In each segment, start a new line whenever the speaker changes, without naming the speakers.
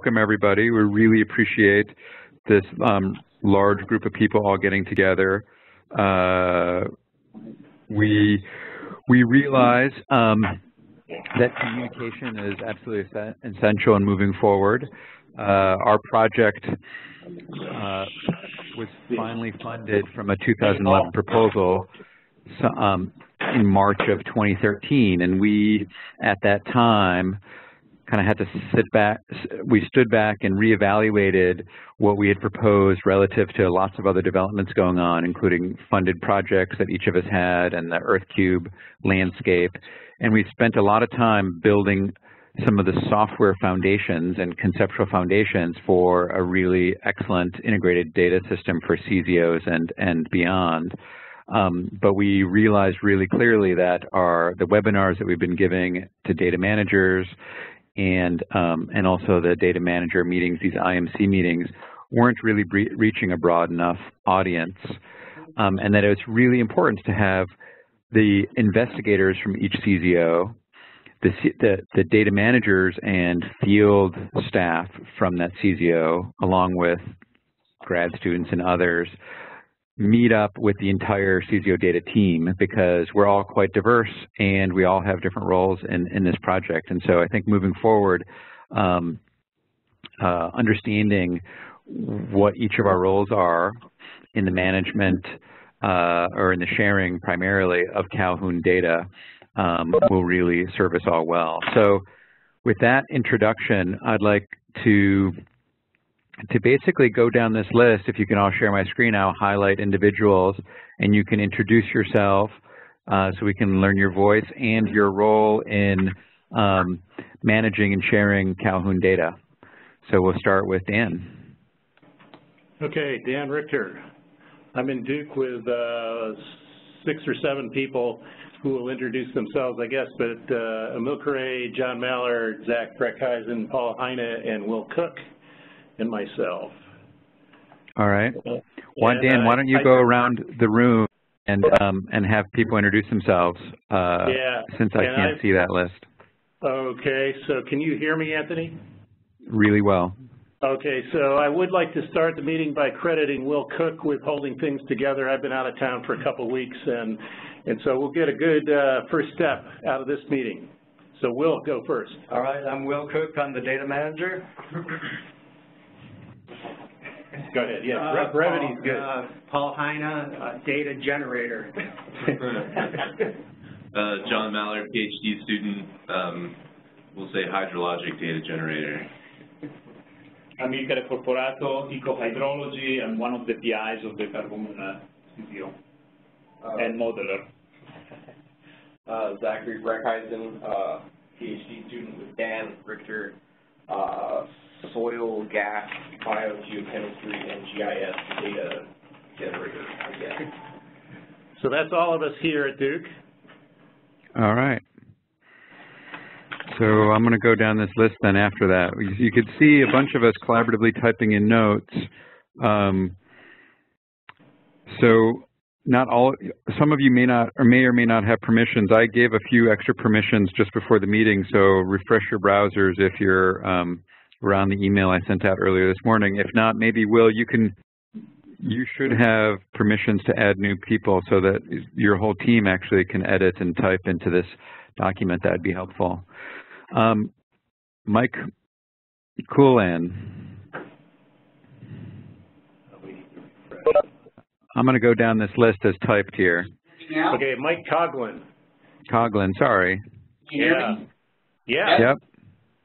welcome everybody. We really appreciate this um, large group of people all getting together. Uh, we we realize um, that communication is absolutely essential in moving forward. Uh, our project uh, was finally funded from a 2011 proposal um, in March of 2013, and we, at that time, kind of had to sit back, we stood back and reevaluated what we had proposed relative to lots of other developments going on, including funded projects that each of us had and the EarthCube landscape. And we spent a lot of time building some of the software foundations and conceptual foundations for a really excellent integrated data system for CZOs and, and beyond. Um, but we realized really clearly that our the webinars that we've been giving to data managers and um, and also the data manager meetings, these IMC meetings, weren't really reaching a broad enough audience, um, and that it's really important to have the investigators from each CZO, the, the, the data managers and field staff from that CZO, along with grad students and others, meet up with the entire CZO data team because we're all quite diverse and we all have different roles in, in this project. And so I think moving forward, um, uh, understanding what each of our roles are in the management uh, or in the sharing primarily of Calhoun data um, will really serve us all well. So with that introduction, I'd like to to basically go down this list, if you can all share my screen, I'll highlight individuals and you can introduce yourself uh, so we can learn your voice and your role in um, managing and sharing Calhoun data. So we'll start with Dan.
Okay, Dan Richter. I'm in Duke with uh, six or seven people who will introduce themselves, I guess, but uh, Emil John Mallard, Zach Brecheisen, Paul Heine, and Will Cook and myself.
All right. Well, Dan, why don't you go around the room and um, and have people introduce themselves? Uh,
yeah.
Since I can't I, see that list.
Okay. So can you hear me, Anthony?
Really well.
Okay, so I would like to start the meeting by crediting Will Cook with holding things together. I've been out of town for a couple of weeks, and, and so we'll get a good uh, first step out of this meeting. So Will, go first.
All right, I'm Will Cook. I'm the data manager.
Go ahead. Yeah, uh, brevity's good. Uh,
Paul Heine, uh, data generator.
uh, John Mallard, PhD student. Um, we'll say hydrologic data generator.
Amilcare Porporato, ecohydrology, and one of the PIs of the carbon uh, CZO uh, and modeler.
Uh, Zachary Brecheisen, uh, PhD student with Dan Richter, uh, soil, gas, biogeochemistry, and GIS data generator, I guess.
So that's all of us here at Duke.
All right. So I'm going to go down this list then after that. You could see a bunch of us collaboratively typing in notes. Um, so not all, some of you may not or may or may not have permissions. I gave a few extra permissions just before the meeting, so refresh your browsers if you're um, around the email I sent out earlier this morning. If not, maybe Will, you can, you should have permissions to add new people so that your whole team actually can edit and type into this document. That'd be helpful. Um, Mike Coolan. I'm going to go down this list as typed here.
Okay, Mike Coughlan.
Coughlan, sorry.
Yeah. Yeah.
Yep.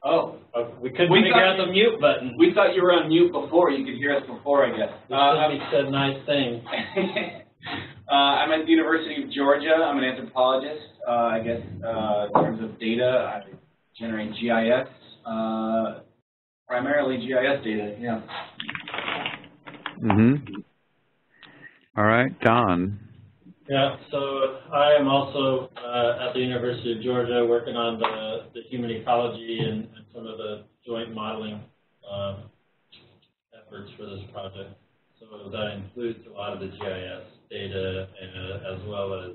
Oh, uh, we couldn't we figure out the mute button.
We thought you were on mute before. You could hear us before, I guess.
Uh, we said nice things.
uh, I'm at the University of Georgia. I'm an anthropologist. Uh, I guess uh, in terms of data, I generate GIS, uh, primarily GIS data. Yeah.
Mhm. All right, Don.
Yeah, so I am also uh, at the University of Georgia working on the, the human ecology and, and some of the joint modeling um, efforts for this project. So that includes a lot of the GIS data uh, as well as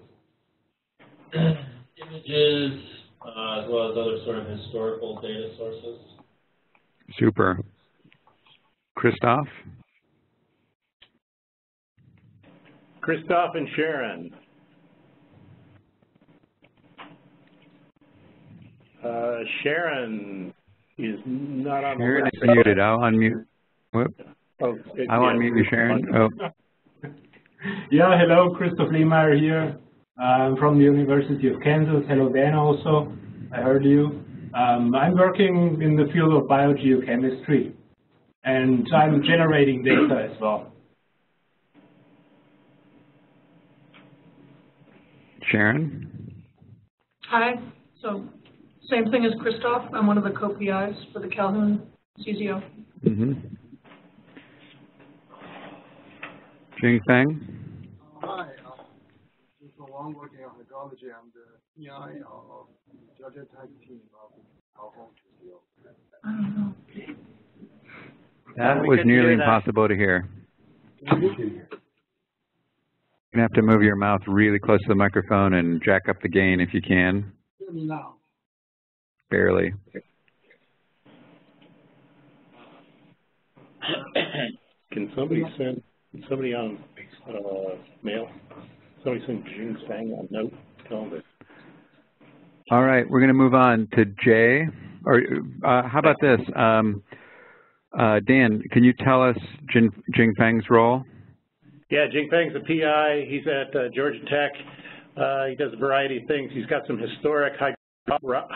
images, uh, as well as other sort of historical data sources.
Super. Christoph?
Christoph and Sharon. Uh, Sharon is not on
Sharon
the
is muted. I'll unmute. Whoop.
Oh, it-
I'll
yeah.
unmute you, Sharon. Oh,
Yeah, hello, Christoph Lehmeyer here. I'm from the University of Kansas. Hello, Dan also. I heard you. Um, I'm working in the field of biogeochemistry, and I'm generating data as well.
Sharon?
Hi. So, same thing as Christoph. I'm one of the co-PIs for the Calhoun CZO.
Mm-hmm. Jing Feng?
Hi, uh, since so long working on hydrology, I'm the PI of the Georgia Tech team of Calhoun CZO.
I don't know.
That
We
was
couldn't
nearly
hear that.
impossible to hear.
Can you hear?
You're gonna have to move your mouth really close to the microphone and jack up the gain if you can.
Now?
Barely.
Can somebody send, can somebody on, uh, mail, somebody send Jing Sang a note, tell that
All right, we're gonna move on to Jay. Or uh, how about this? Um, uh, Dan, can you tell us Jing, Jing Feng's role?
Yeah, Jing Feng's a PI. He's at uh, Georgia Tech. Uh, he does a variety of things. He's got some historic hydro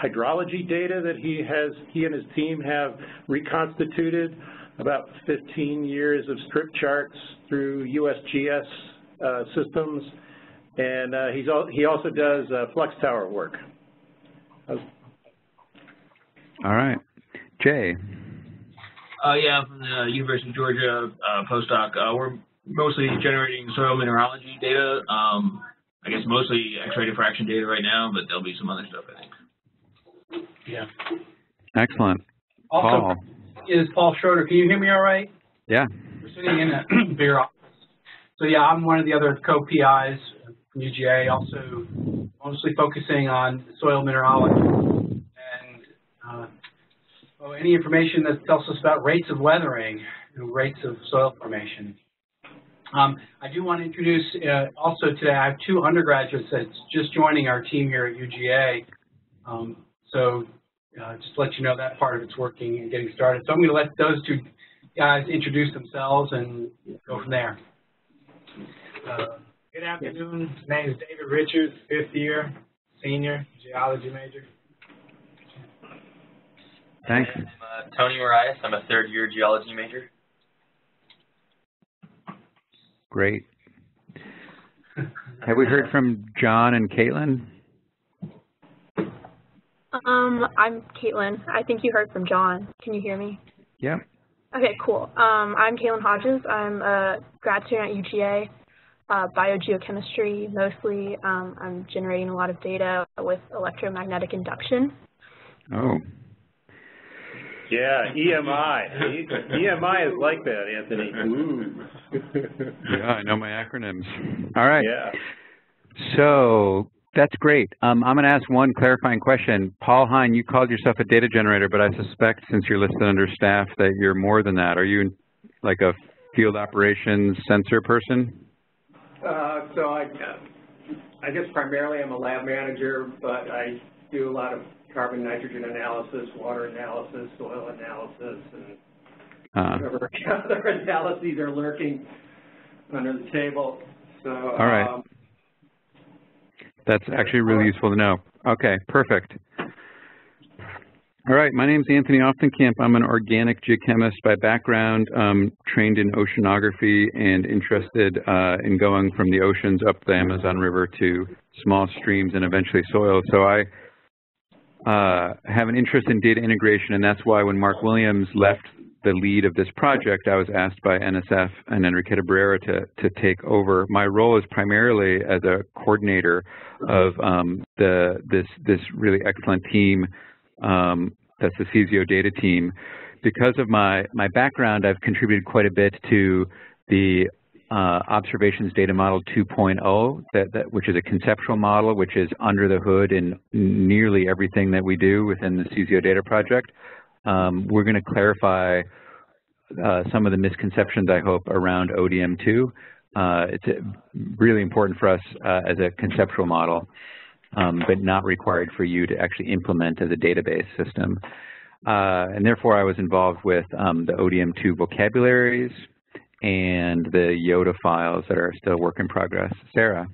hydrology data that he has, he and his team have reconstituted, about 15 years of strip charts through USGS uh, systems. And uh, he's al he also does uh, flux tower work.
All right. Jay.
Uh, yeah, I'm from the University of Georgia uh, postdoc. Uh, we're mostly generating soil mineralogy data. Um, I guess mostly X-ray diffraction data right now, but there'll be some other stuff, I think.
Yeah.
Excellent.
Also,
Paul.
is Paul Schroeder. Can you hear me all right?
Yeah.
We're sitting in a bigger office. So yeah, I'm one of the other co-PIs from UGA, also mostly focusing on soil mineralogy and uh, well, any information that tells us about rates of weathering and rates of soil formation. Um, I do want to introduce uh, also today, I have two undergraduates that's just joining our team here at UGA. Um, so uh, just to let you know that part of it's working and getting started. So I'm going to let those two guys introduce themselves and go from there.
Uh, Good afternoon. My name is David Richards, fifth year, senior, geology major.
Thanks.
I'm uh, Tony Marias. I'm a third year geology major.
Great. Have we heard from John and Caitlin?
Um, I'm Caitlin. I think you heard from John. Can you hear me?
Yeah.
Okay, cool. Um, I'm Caitlin Hodges. I'm a grad student at UGA, uh, biogeochemistry mostly. Um, I'm generating a lot of data with electromagnetic induction.
Oh.
Yeah, EMI. E- EMI is like that, Anthony. Ooh.
Yeah, I know my acronyms. All right.
Yeah.
So that's great. Um, I'm going to ask one clarifying question. Paul Heine, you called yourself a data generator, but I suspect since you're listed under staff that you're more than that. Are you like a field operations sensor person?
Uh, so I, I guess primarily I'm a lab manager, but I do a lot of carbon nitrogen analysis, water analysis, soil analysis, and
Uh,
whatever other analyses are lurking under the table. So,
All right.
um,
That's actually really useful to know. Okay, perfect. All right, my name is Anthony Aufdenkampe. I'm an organic geochemist by background, um, trained in oceanography and interested uh, in going from the oceans up the Amazon River to small streams and eventually soil. So I uh, have an interest in data integration, and that's why when Mark Williams left the lead of this project, I was asked by NSF and Enriqueta Barrera to, to take over. My role is primarily as a coordinator of um, the this this really excellent team um, that's the CZO data team. Because of my, my background, I've contributed quite a bit to the observations data model 2.0, that, that, which is a conceptual model, which is under the hood in nearly everything that we do within the CZO data project. um, we're going to clarify uh, some of the misconceptions, I hope, around ODM2. Uh, it's really important for us uh, as a conceptual model, um, but not required for you to actually implement as a database system. Uh, and therefore, I was involved with um, the ODM2 vocabularies and the YODA files that are still work in progress. Sarah.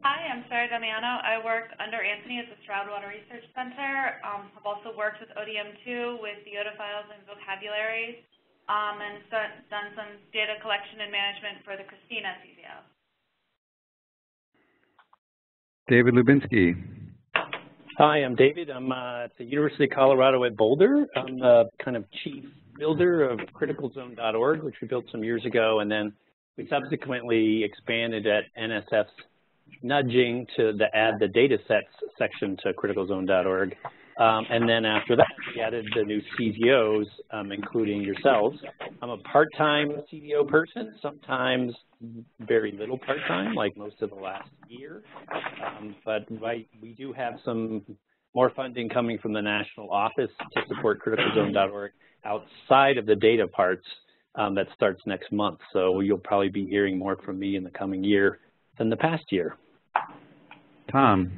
Hi, I'm Sarah Damiano. I work under Anthony at the Stroud Water Research Center. Um, I've also worked with ODM2 with the YODA files and vocabularies, um, and done some data collection and management for the Christina CZO.
David Lubinski.
Hi, I'm David. I'm uh, at the University of Colorado at Boulder. I'm the kind of chief builder of criticalzone.org, which we built some years ago, and then we subsequently expanded at NSF's nudging to the add the data sets section to criticalzone.org. Um, and then after that, we added the new CZOs, um, including yourselves. I'm a part-time CDO person, sometimes very little part-time, like most of the last year. Um, but we do have some more funding coming from the national office to support criticalzone.org outside of the data parts um, that starts next month. So you'll probably be hearing more from me in the coming year than the past year.
Tom.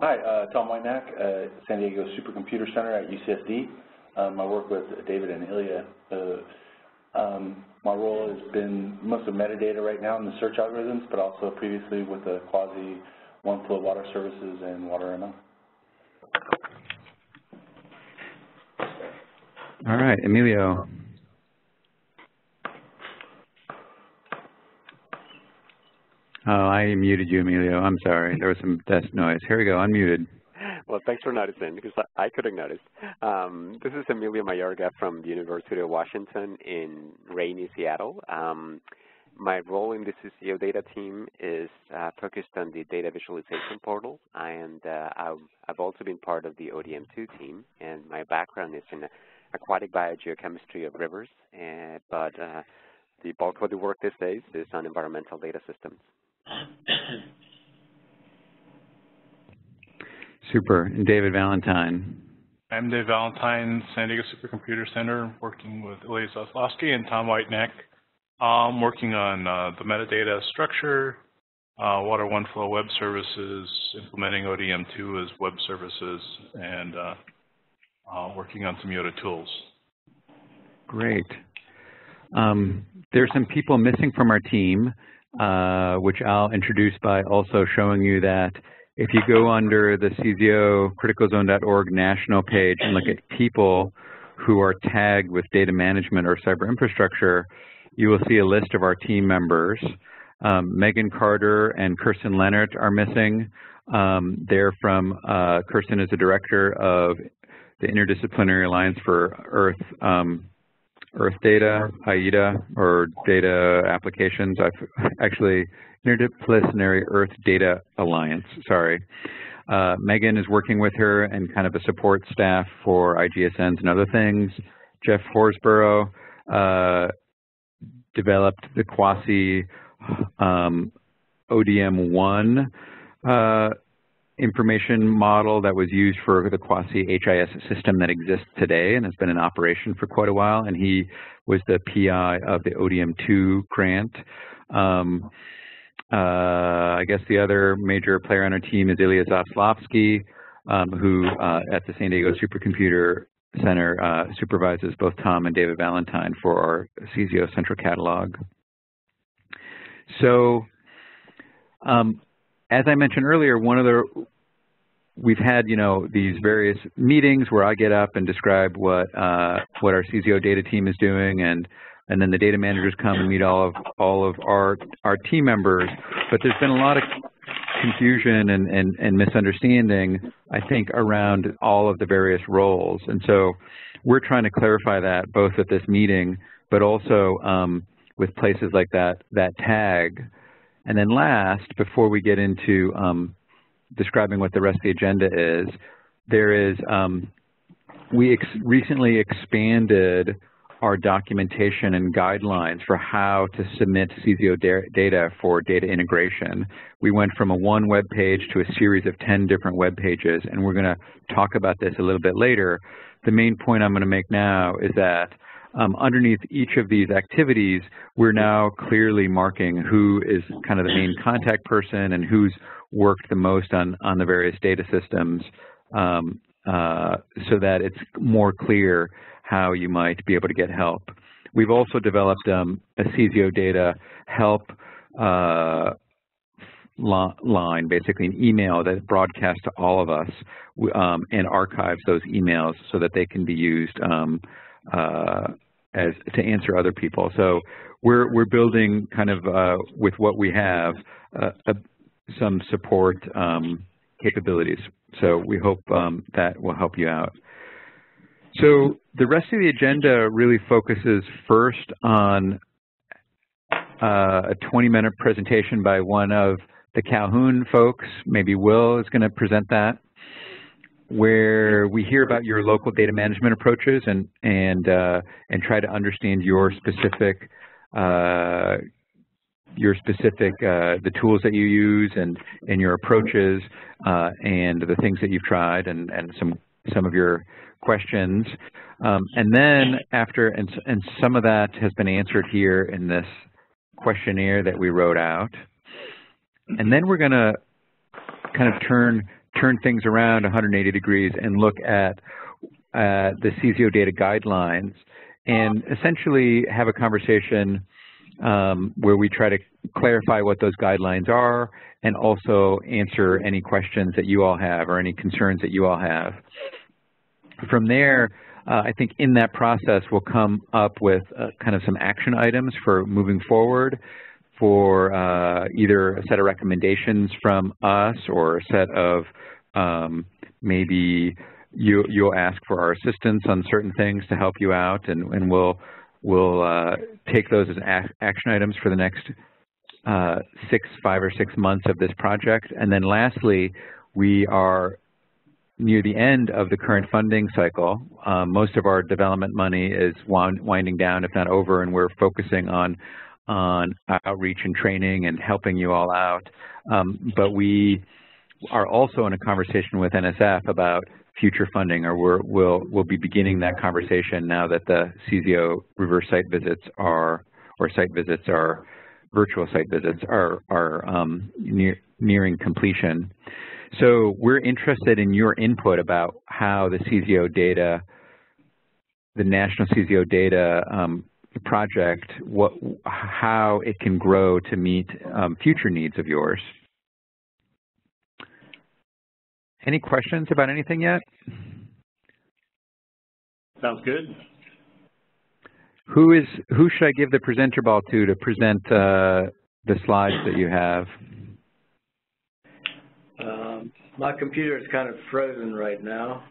Hi, uh, Tom Whitenack, uh, San Diego Supercomputer Center at UCSD. Um, I work with David and Ilya. Uh, um, my role has been most of metadata right now in the search algorithms, but also previously with the CUAHSI one OneFlow water services and WaterML.
All right, Emilio. Oh, I muted you, Emilio. I'm sorry. There was some desk noise. Here we go. Unmuted.
Well, thanks for noticing because I couldn't notice. Um, this is Emilio Mayorga from the University of Washington in rainy Seattle. Um, my role in the CZO data team is uh, focused on the data visualization portal, and uh, I've also been part of the ODM2 team, and my background is in aquatic biogeochemistry of rivers, uh, but uh, the bulk of the work these days is on environmental data systems.
Super. And David Valentine.
I'm Dave Valentine, San Diego Supercomputer Center, working with Ilya Zaslavsky and Tom Whitenack. I'm working on uh, the metadata structure, uh, Water OneFlow web services, implementing ODM2 as web services, and uh, working on some YODA tools.
Great. Um, there's some people missing from our team. Uh, which I'll introduce by also showing you that if you go under the CZO criticalzone.org national page and look at people who are tagged with data management or cyber infrastructure, you will see a list of our team members. Um, Megan Carter and Kerstin Lehnert are missing. Um, they're from, uh, Kerstin is the director of the Interdisciplinary Alliance for Earth um, Earth Data, IEDA, or Data Applications. I've actually, Interdisciplinary Earth Data Alliance, sorry. Uh, Megan is working with her and kind of a support staff for IGSNs and other things. Jeff Horsburgh uh, developed the CUAHSI um, ODM1 uh, information model that was used for the CUAHSI-HIS system that exists today and has been in operation for quite a while, and he was the PI of the ODM2 grant. Um, uh, I guess the other major player on our team is Ilya Zaslavsky, um, who uh, at the San Diego Supercomputer Center uh, supervises both Tom and David Valentine for our CZO Central Catalog. So um, as I mentioned earlier, one of the we've had you know these various meetings where I get up and describe what uh, what our CZO data team is doing, and and then the data managers come and meet all of all of our our team members. But there's been a lot of confusion and, and, and misunderstanding, I think, around all of the various roles. And so we're trying to clarify that both at this meeting, but also um, with places like that that tag and then last, before we get into um, describing what the rest of the agenda is, there is, um, we ex recently expanded our documentation and guidelines for how to submit CZO data for data integration. We went from a one web page to a series of 10 different web pages, and we're going to talk about this a little bit later. The main point I'm going to make now is that um, underneath each of these activities, we're now clearly marking who is kind of the main contact person and who's worked the most on, on the various data systems um, uh, so that it's more clear how you might be able to get help. We've also developed um, a CZO data help uh, line, basically an email that broadcasts to all of us um, and archives those emails so that they can be used um, uh, as to answer other people. So we're we're building kind of uh, with what we have uh, some support um, capabilities. So we hope um, that will help you out. So the rest of the agenda really focuses first on uh, a 20-minute presentation by one of the Calhoun folks. Maybe Will is going to present that, where we hear about your local data management approaches and and uh, and try to understand your specific uh, your specific uh, the tools that you use and and your approaches uh, and the things that you've tried and and some some of your questions. Um, and then after, and, and some of that has been answered here in this questionnaire that we wrote out. And then we're going to kind of turn turn things around 180 degrees and look at uh, the CZO data guidelines and essentially have a conversation um, where we try to clarify what those guidelines are and also answer any questions that you all have or any concerns that you all have. From there, uh, I think in that process we'll come up with uh, kind of some action items for moving forward for uh, either a set of recommendations from us or a set of um, maybe you, you'll ask for our assistance on certain things to help you out and, and we'll, we'll uh, take those as action items for the next uh, six, five or six months of this project. And then lastly, we are near the end of the current funding cycle. Um, most of our development money is winding down, if not over, and we're focusing on on outreach and training and helping you all out. Um, but we are also in a conversation with NSF about future funding, or we're, we'll we'll be beginning that conversation now that the CZO reverse site visits are, or site visits are, virtual site visits are are um, near, nearing completion. So we're interested in your input about how the CZO data, the National CZO Data um, project, what, how it can grow to meet um, future needs of yours. Any questions about anything yet?
Sounds good.
Who is who should I give the presenter ball to to present uh, the slides that you have?
My computer is kind of frozen right now.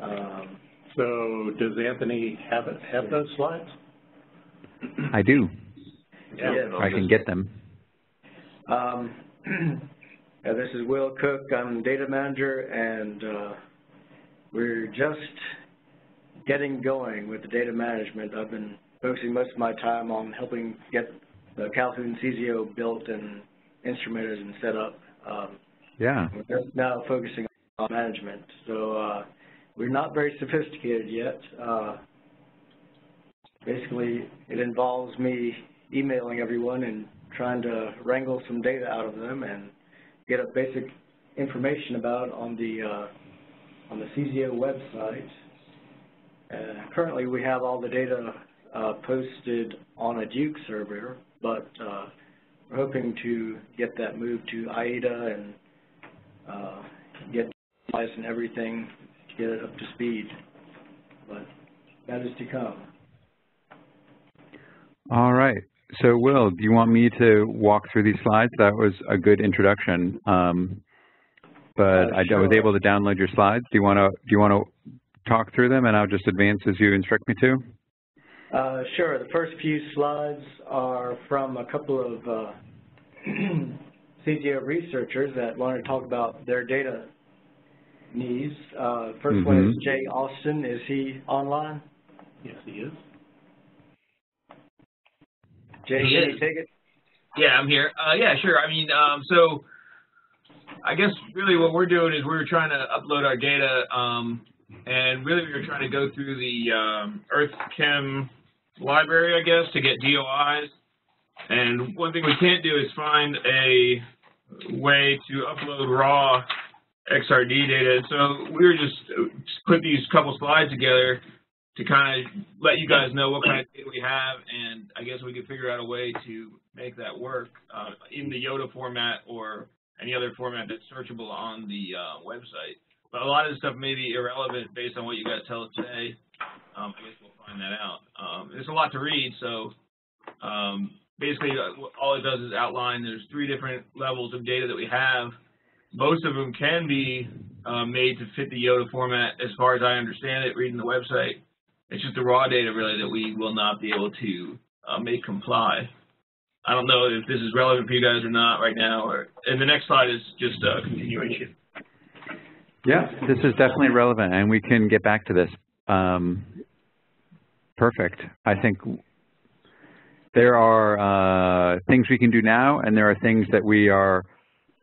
Um,
so does Anthony have it, have those slides?
I do.
Yeah,
I can get them.
Um, yeah, this is Will Cook. I'm data manager, and uh, we're just getting going with the data management. I've been focusing most of my time on helping get the Calhoun CZO built and instrumented and set up. Um,
yeah.
We're just now focusing on management. So uh, we're not very sophisticated yet. Uh, basically, it involves me emailing everyone and trying to wrangle some data out of them and get a basic information about on the uh, on the CZO website. Uh, currently, we have all the data uh, posted on a Duke server, but uh, we're hoping to get that moved to IEDA and uh, get and everything to get it up to speed. But that is to come.
All right. So, Will, do you want me to walk through these slides? That was a good introduction. Um, but uh, sure. I was able to download your slides. Do you want to do you want to talk through them, and I'll just advance as you instruct me to?
Uh, sure. The first few slides are from a couple of uh, CZO researchers that want to talk about their data needs. Uh, 1st mm -hmm. one is mm-hmm. Jay Austin. Is he online?
Yes, he is.
Jay, can you take it?
Yeah, I'm here. Uh, yeah, sure. I mean, um, so I guess really what we're doing is we're trying to upload our data, um, and really we were trying to go through the um, EarthChem library, I guess, to get DOIs. And one thing we can't do is find a way to upload raw XRD data. So we were just put these couple slides together to kind of let you guys know what kind of data we have, and I guess we could figure out a way to make that work uh, in the YODA format or any other format that's searchable on the uh, website. But a lot of this stuff may be irrelevant based on what you guys tell us today. Um, I guess we'll find that out. Um, there's a lot to read, so um, basically uh, all it does is outline there's three different levels of data that we have. Most of them can be uh, made to fit the YODA format as far as I understand it, reading the website. It's just the raw data really that we will not be able to uh, make comply. I don't know if this is relevant for you guys or not right now, or, and the next slide is just a continuation.
Yeah, this is definitely relevant, and we can get back to this. Um, perfect. I think there are uh, things we can do now, and there are things that we are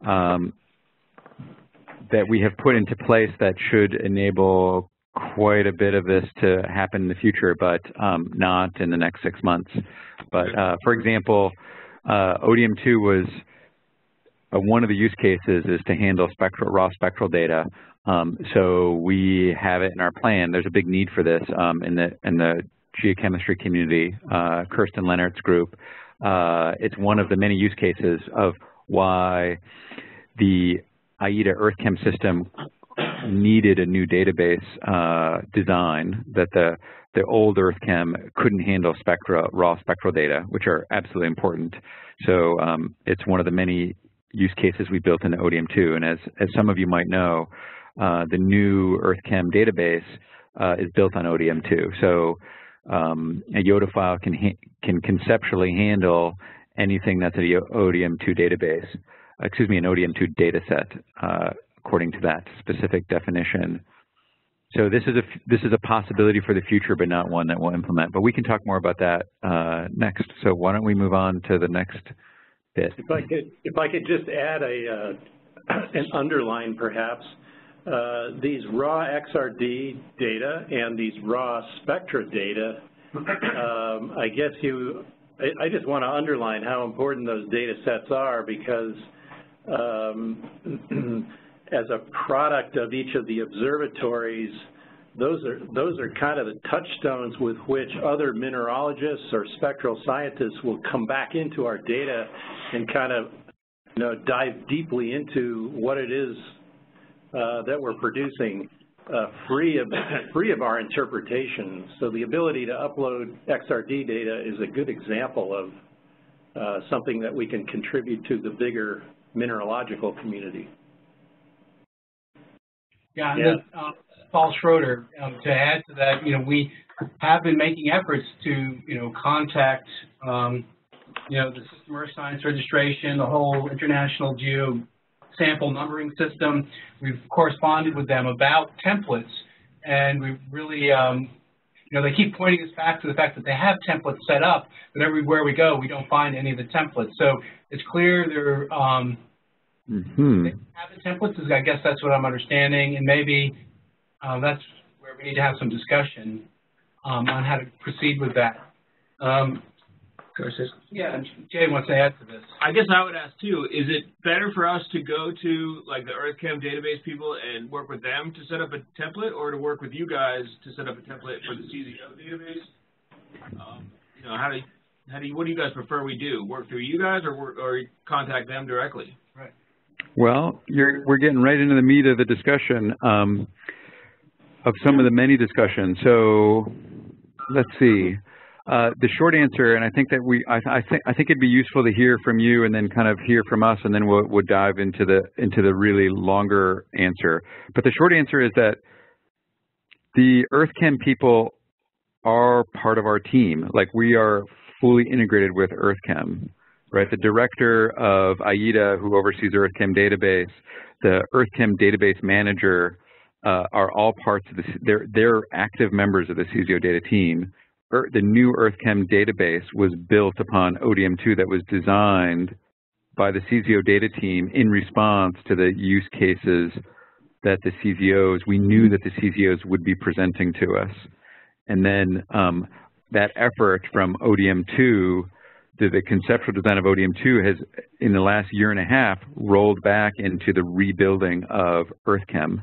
um, that we have put into place that should enable quite a bit of this to happen in the future, but um, not in the next six months. But uh, for example, uh, ODM2 was uh, one of the use cases is to handle spectral, raw spectral data. Um, so we have it in our plan. There's a big need for this um, in the in the geochemistry community. Uh, Kerstin Lehnert's group. Uh, it's one of the many use cases of why the IEDA EarthChem system needed a new database uh, design that the the old EarthChem couldn't handle spectra, raw spectral data, which are absolutely important. So um, it's one of the many use cases we built into ODM2. And as, as some of you might know, uh, the new EarthChem database uh, is built on ODM2. So um, a YODA file can, can conceptually handle anything that's an ODM2 database, excuse me, an ODM2 data set, uh, according to that specific definition. So this is a this is a possibility for the future, but not one that we'll implement. But we can talk more about that uh, next. So why don't we move on to the next bit?
If I could, if I could just add a uh, an underline, perhaps uh, these raw XRD data and these raw spectra data. Um, I guess you. I, I just want to underline how important those data sets are because. Um, as a product of each of the observatories, those are those are kind of the touchstones with which other mineralogists or spectral scientists will come back into our data and kind of you know dive deeply into what it is uh, that we're producing uh, free of free of our interpretation. So the ability to upload XRD data is a good example of uh, something that we can contribute to the bigger mineralogical community.
Yeah,
Yeah.
uh, Paul Schroeder, um, to add to that, you know, we have been making efforts to, you know, contact, um, you know, the System Earth Science Registration, the whole International Geo Sample Numbering System. We've corresponded with them about templates, and we really, um, you know, they keep pointing us back to the fact that they have templates set up, but everywhere we go, we don't find any of the templates. So it's clear they're, um,
Hmm.
have the templates, is I guess that's what I'm understanding, and maybe uh, that's where we need to have some discussion um, on how to proceed with that. Um, yeah, Jay wants to add to this.
I guess I would ask too, is it better for us to go to like the EarthChem database people and work with them to set up a template or to work with you guys to set up a template for the CZO database? Um, you know, how do you, how do you, what do you guys prefer we do? Work through you guys or work, or contact them directly?
Well, we're getting right into the meat of the discussion um, of some of the many discussions. So let's see. Uh, the short answer, and I think that we, I, I think, I think it'd be useful to hear from you, and then kind of hear from us, and then we'll, we'll dive into the into the really longer answer. But the short answer is that the EarthChem people are part of our team. Like we are fully integrated with EarthChem right? The director of IEDA, who oversees EarthChem database, the EarthChem database manager uh, are all parts of the, they're, they're active members of the CZO data team. The new EarthChem database was built upon ODM2 that was designed by the CZO data team in response to the use cases that the CZOs, we knew that the CZOs would be presenting to us. And then um, that effort from ODM2 the, the conceptual design of ODM2 has, in the last year and a half, rolled back into the rebuilding of EarthChem.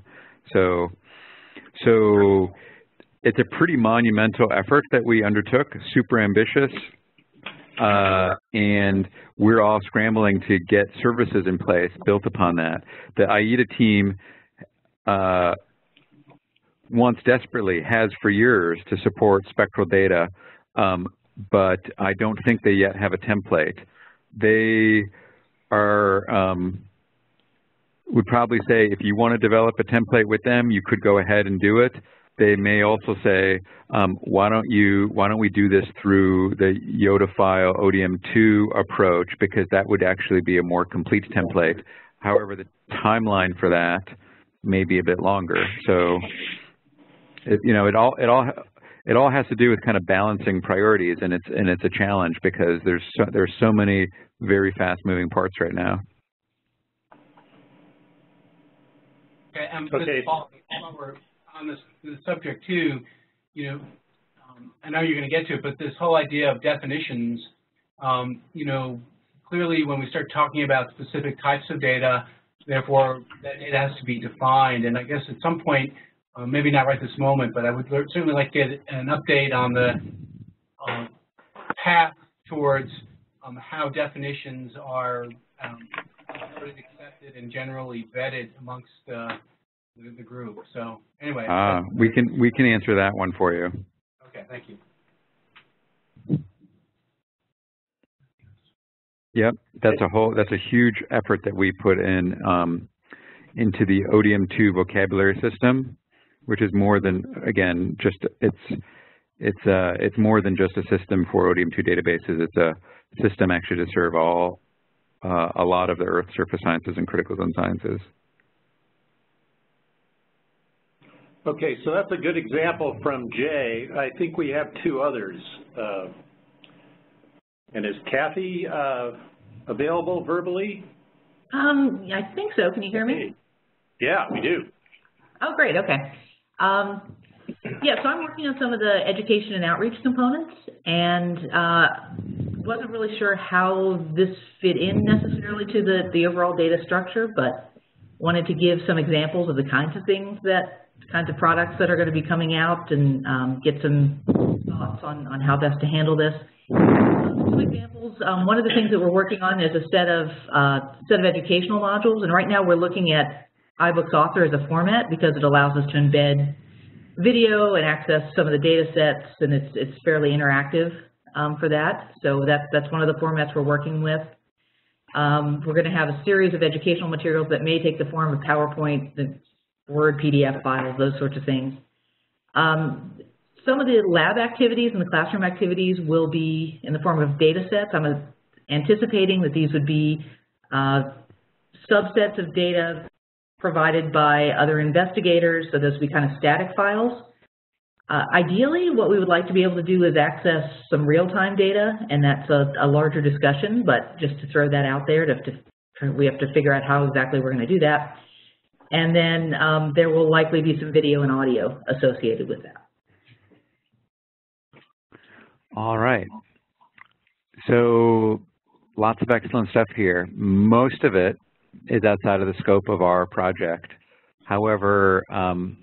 So, so it's a pretty monumental effort that we undertook, super ambitious, uh, and we're all scrambling to get services in place built upon that. The IEDA team uh, wants desperately, has for years, to support spectral data um, but I don't think they yet have a template. They are um, would probably say if you want to develop a template with them, you could go ahead and do it. They may also say, um, why don't you why don't we do this through the YODA file ODM2 approach because that would actually be a more complete template. However, the timeline for that may be a bit longer. So, it, you know, it all it all it all has to do with kind of balancing priorities, and it's and it's a challenge because there's so, there's so many very fast moving parts right now.
Okay, um, okay. while we're on this, this, subject too, you know, um, I know you're going to get to it, but this whole idea of definitions, um, you know, clearly when we start talking about specific types of data, therefore that it has to be defined, and I guess at some point uh, maybe not right this moment, but I would certainly like to get an update on the um, path towards um, how definitions are um, accepted and generally vetted amongst uh, the, the, group. So anyway.
Uh, we can we can answer that one for you.
Okay, thank you.
Yep, that's a whole that's a huge effort that we put in um, into the ODM2 vocabulary system which is more than, again, just it's it's uh, it's more than just a system for ODM2 databases. It's a system actually to serve all uh, a lot of the Earth surface sciences and critical zone sciences.
Okay, so that's a good example from Jay. I think we have two others. Uh, and is Kathy uh, available verbally?
Um, I think so. Can you hear me?
Yeah, we do.
Oh, great. Okay. Um, yeah, so I'm working on some of the education and outreach components and uh, wasn't really sure how this fit in necessarily to the, the overall data structure, but wanted to give some examples of the kinds of things that, kinds of products that are going to be coming out and um, get some thoughts on, on how best to handle this. Two examples. Um, one of the things that we're working on is a set of uh, set of educational modules, and right now we're looking at iBooks Author as a format because it allows us to embed video and access some of the data sets, and it's, it's fairly interactive um, for that. So that's, that's one of the formats we're working with. Um, we're going to have a series of educational materials that may take the form of PowerPoint, the Word, PDF files, those sorts of things. Um, some of the lab activities and the classroom activities will be in the form of data sets. I'm anticipating that these would be uh, subsets of data provided by other investigators, so those would be kind of static files. Uh, ideally, what we would like to be able to do is access some real-time data, and that's a, a, larger discussion, but just to throw that out there, to, to, we have to figure out how exactly we're going to do that. And then um, there will likely be some video and audio associated with that.
All right. So lots of excellent stuff here. Most of it is outside of the scope of our project. However, um,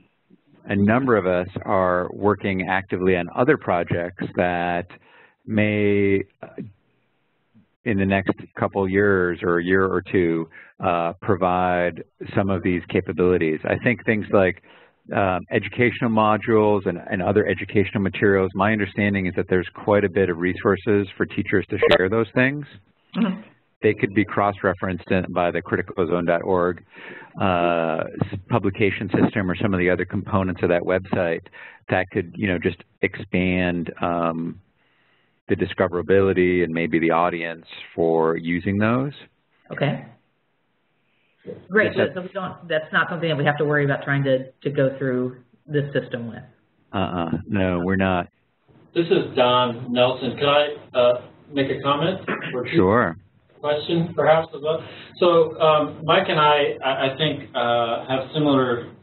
a number of us are working actively on other projects that may, uh, in the next couple years or a year or two, uh, provide some of these capabilities. I think things like um, educational modules and, and, other educational materials, my understanding is that there's quite a bit of resources for teachers to share those things. Mm -hmm they could be cross-referenced by the criticalzone.org uh, publication system or some of the other components of that website that could, you know, just expand um, the discoverability and maybe the audience for using those.
Okay. Great, so, so we don't, that's not something that we have to worry about trying to, to go through this system with.
Uh-uh, no, we're not.
This is Don Nelson. Can I uh, make a comment? Or
Sure.
Question, perhaps, as well? So um, Mike and I, I, think, uh, have similar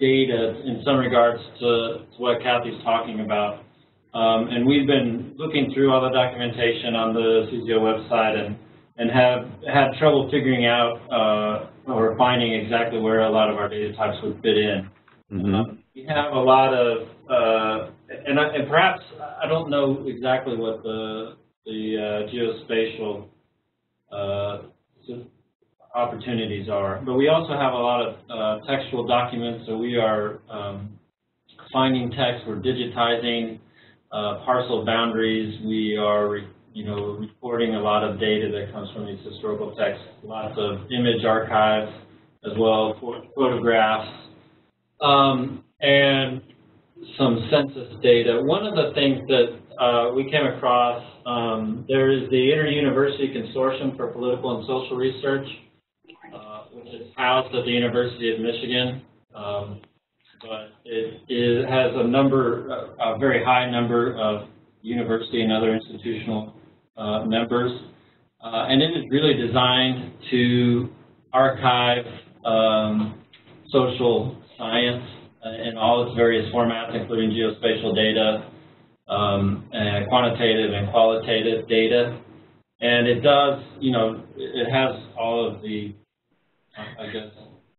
data in some regards to, to what Kathy's talking about. Um, and we've been looking through all the documentation on the CZO website and, and have had trouble figuring out uh, or finding exactly where a lot of our data types would fit in.
Mm -hmm.
um, we have a lot of, uh, and, I, and perhaps I don't know exactly what the the uh, geospatial opportunities are, but we also have a lot of uh, textual documents. So we are um, finding text, we're digitizing uh, parcel boundaries. We are, you know, reporting a lot of data that comes from these historical texts. Lots of image archives as well, photographs. Um, and some census data. One of the things that uh, we came across, um, there is the Inter-University Consortium for Political and Social Research, uh, which is housed at the University of Michigan. Um, but it, it, has a number, a very high number of university and other institutional uh, members. Uh, and it is really designed to archive um, social science in all its various formats, including geospatial data, um, and quantitative and qualitative data. And it does, you know, it has all of the, I guess,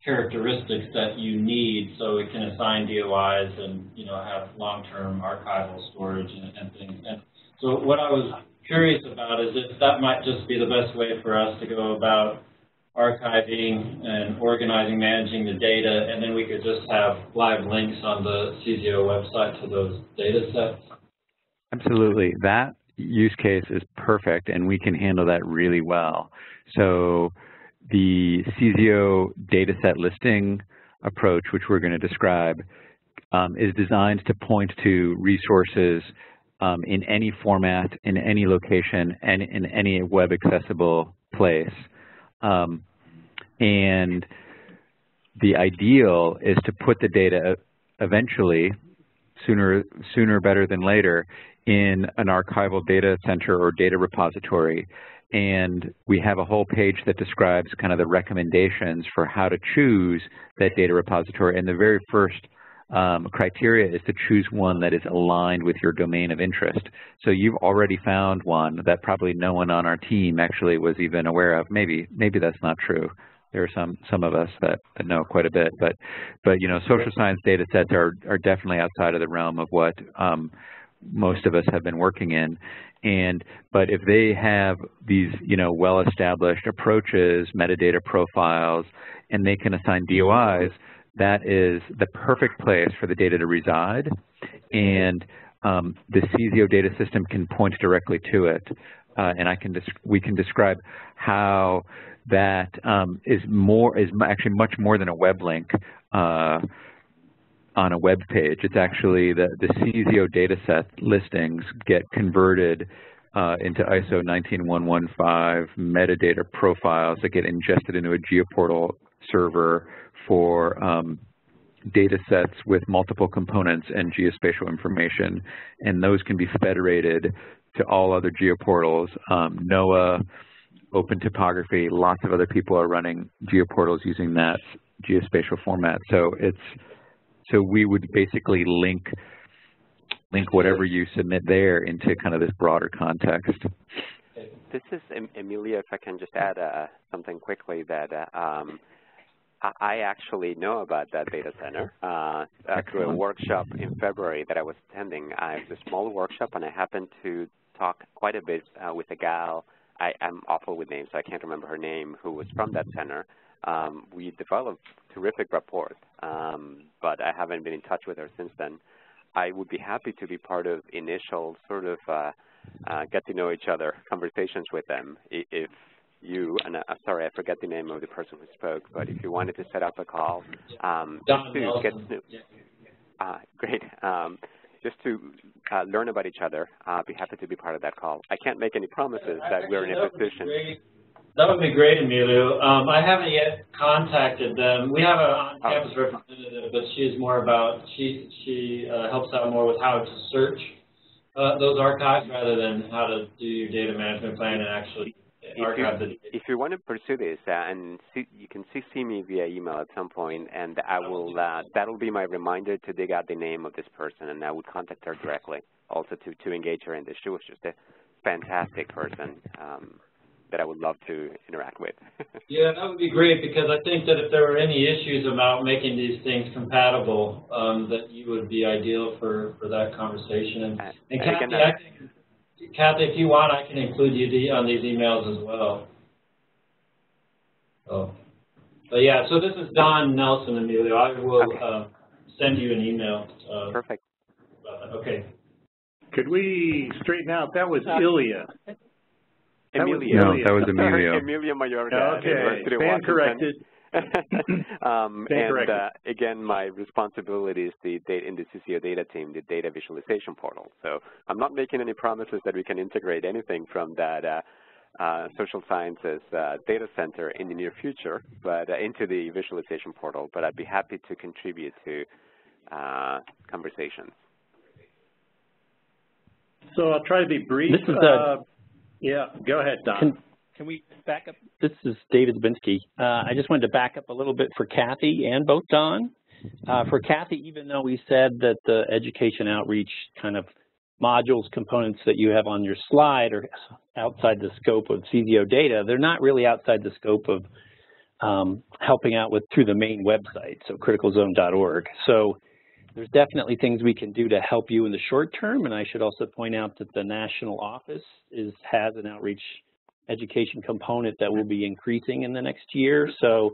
characteristics that you need so it can assign DOIs and, you know, have long-term archival storage and, and things. And so what I was curious about is if that might just be the best way for us to go about archiving and organizing, managing the data, and then we could just have live links on the CZO website to those data sets.
Absolutely. That use case is perfect, and we can handle that really well. So the CZO dataset listing approach, which we're going to describe, um, is designed to point to resources um, in any format, in any location, and in any web accessible place. Um, and the ideal is to put the data eventually, sooner, sooner better than later, in an archival data center or data repository. And we have a whole page that describes kind of the recommendations for how to choose that data repository. And the very first um, criteria is to choose one that is aligned with your domain of interest. So you've already found one that probably no one on our team actually was even aware of. Maybe, maybe that's not true. There are some some of us that, that know quite a bit, but but you know, social science data sets are are definitely outside of the realm of what um, most of us have been working in. And but if they have these you know well-established approaches, metadata profiles, and they can assign DOIs, that is the perfect place for the data to reside, and um, the CZO data system can point directly to it. Uh, and I can we can describe how that um, is more is actually much more than a web link uh, on a web page. It's actually the the CZO dataset listings get converted uh, into ISO 19115 metadata profiles that get ingested into a geoportal server for um, data sets with multiple components and geospatial information, and those can be federated to all other geoportals. Um, NOAA, Open Topography, lots of other people are running geoportals using that geospatial format. So it's so we would basically link link whatever you submit there into kind of this broader context.
This is Emilio. If I can just add uh, something quickly that. Uh, um, I actually know about that data center uh, uh, through a workshop in February that I was attending. Uh, it was a small workshop, and I happened to talk quite a bit uh, with a gal. I, am awful with names, so I can't remember her name, who was from that center. Um, we developed terrific rapport, um, but I haven't been in touch with her since then. I would be happy to be part of initial sort of uh, uh, get to know each other conversations with them if you, and I'm sorry, I forget the name of the person who spoke, but if you wanted to set up a call, um, just to get to, uh, great, um, just to uh, learn about each other, uh, be happy to be part of that call. I can't make any promises that we're in a position.
That would be great, Emilio. Um, I haven't yet contacted them. We have an on-campus representative, but she's more about, she, she uh, helps out more with how to search uh, those archives rather than how to do your data management plan and actually archive
if you, If you want to pursue this, uh, and see, you can CC me via email at some point, and I will, uh, that'll be my reminder to dig out the name of this person, and I would contact her directly also to, to engage her in this. She was just a fantastic person. Um, that I would love to interact with.
yeah, that would be great because I think that if there were any issues about making these things compatible, um, that you would be ideal for, for that conversation. And, and, and Kathy, again, I think, Kathy, if you want, I can include you on these emails as well. Oh. But yeah, so this is Don Nelson, Emilio. I will okay. uh, send you an email. Uh,
Perfect.
Okay. Could we straighten out, that was Ilya.
Emilio.
No, that was Emilio.
Emilio Mayorga.
Okay, stand corrected.
um, and. Uh, again, my responsibility is the data in the CZO data team, the data visualization portal. So I'm not making any promises that we can integrate anything from that uh, uh, social sciences uh, data center in the near future, but uh, into the visualization portal. But I'd be happy to contribute to uh, conversations.
So I'll try to be brief.
This is a,
yeah, go ahead, Don.
Can, can we back up? This is David Lubinski. Uh, I just wanted to back up a little bit for Kathy and both Don. Uh, for Kathy, even though we said that the education outreach kind of modules, components that you have on your slide are outside the scope of CZO data, they're not really outside the scope of um, helping out with through the main website, so criticalzone.org. So there's definitely things we can do to help you in the short term, and I should also point out that the national office is has an outreach education component that will be increasing in the next year. So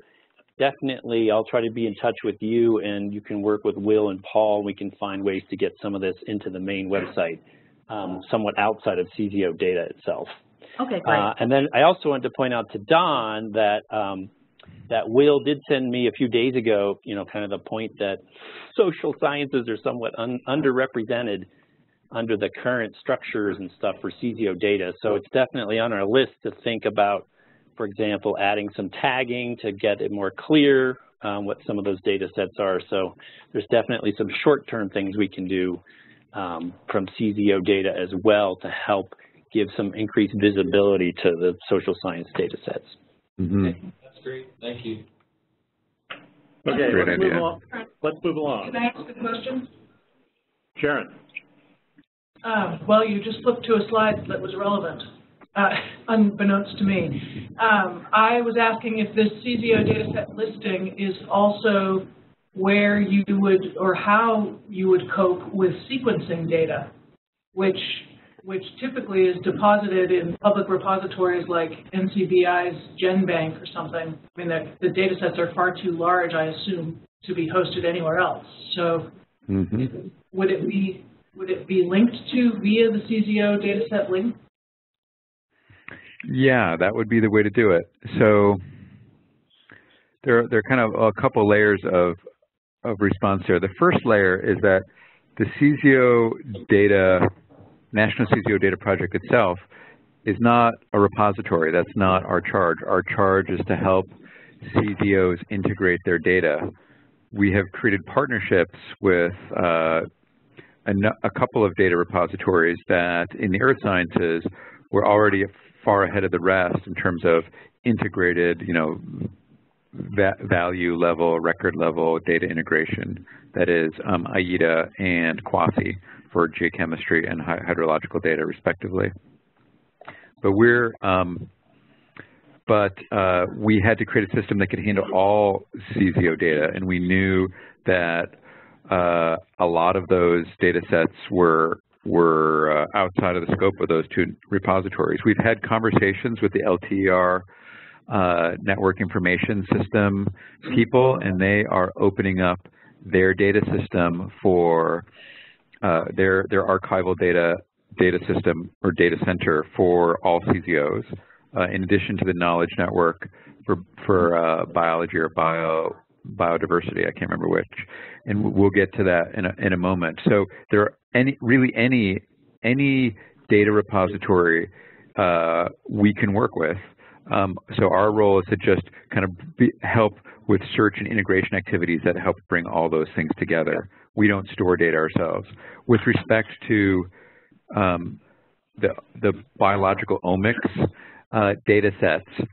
definitely I'll try to be in touch with you and you can work with Will and Paul. We can find ways to get some of this into the main website, um, somewhat outside of CZO data itself.
Okay, great.
Uh, and then I also wanted to point out to Don that um, that Will did send me a few days ago, you know, kind of the point that social sciences are somewhat un underrepresented under the current structures and stuff for CZO data. So it's definitely on our list to think about, for example, adding some tagging to get it more clear um, what some of those data sets are. So there's definitely some short-term things we can do um, from CZO data as well to help give some increased visibility to the social science data sets.
Mm -hmm.
okay, that's great. Thank you.
Okay, let's
idea.
move along. Let's move along.
Can I ask a question?
Sharon.
Um, well, you just flipped to a slide that was relevant, uh, unbeknownst to me. Um, I was asking if this CZO dataset listing is also where you would, or how you would cope with sequencing data, which which typically is deposited in public repositories like NCBI's GenBank or something. I mean, the, the data sets are far too large, I assume, to be hosted anywhere else. So
mm -hmm.
would it be would it be linked to via the CZO dataset link?
Yeah, that would be the way to do it. So there, there are kind of a couple layers of, of response there. The first layer is that the CZO data, National CZO Data Project itself is not a repository. That's not our charge. Our charge is to help CZOs integrate their data. We have created partnerships with uh, a, a, couple of data repositories that in the earth sciences were already far ahead of the rest in terms of integrated, you know, va value level, record level data integration. That is um, IEDA and CUAHSI for geochemistry and hydrological data, respectively. But we're, um, but uh, we had to create a system that could handle all CZO data, and we knew that uh, a lot of those data sets were were uh, outside of the scope of those two repositories. We've had conversations with the LTER uh, network information system people, and they are opening up their data system for uh, their their archival data data system or data center for all CZOs, uh, in addition to the knowledge network for for uh, biology or bio biodiversity. I can't remember which, and we'll get to that in a, in a moment. So there are any really any any data repository uh, we can work with Um, so our role is to just kind of be, help with search and integration activities that help bring all those things together. We don't store data ourselves. With respect to um, the, the biological omics uh, data sets,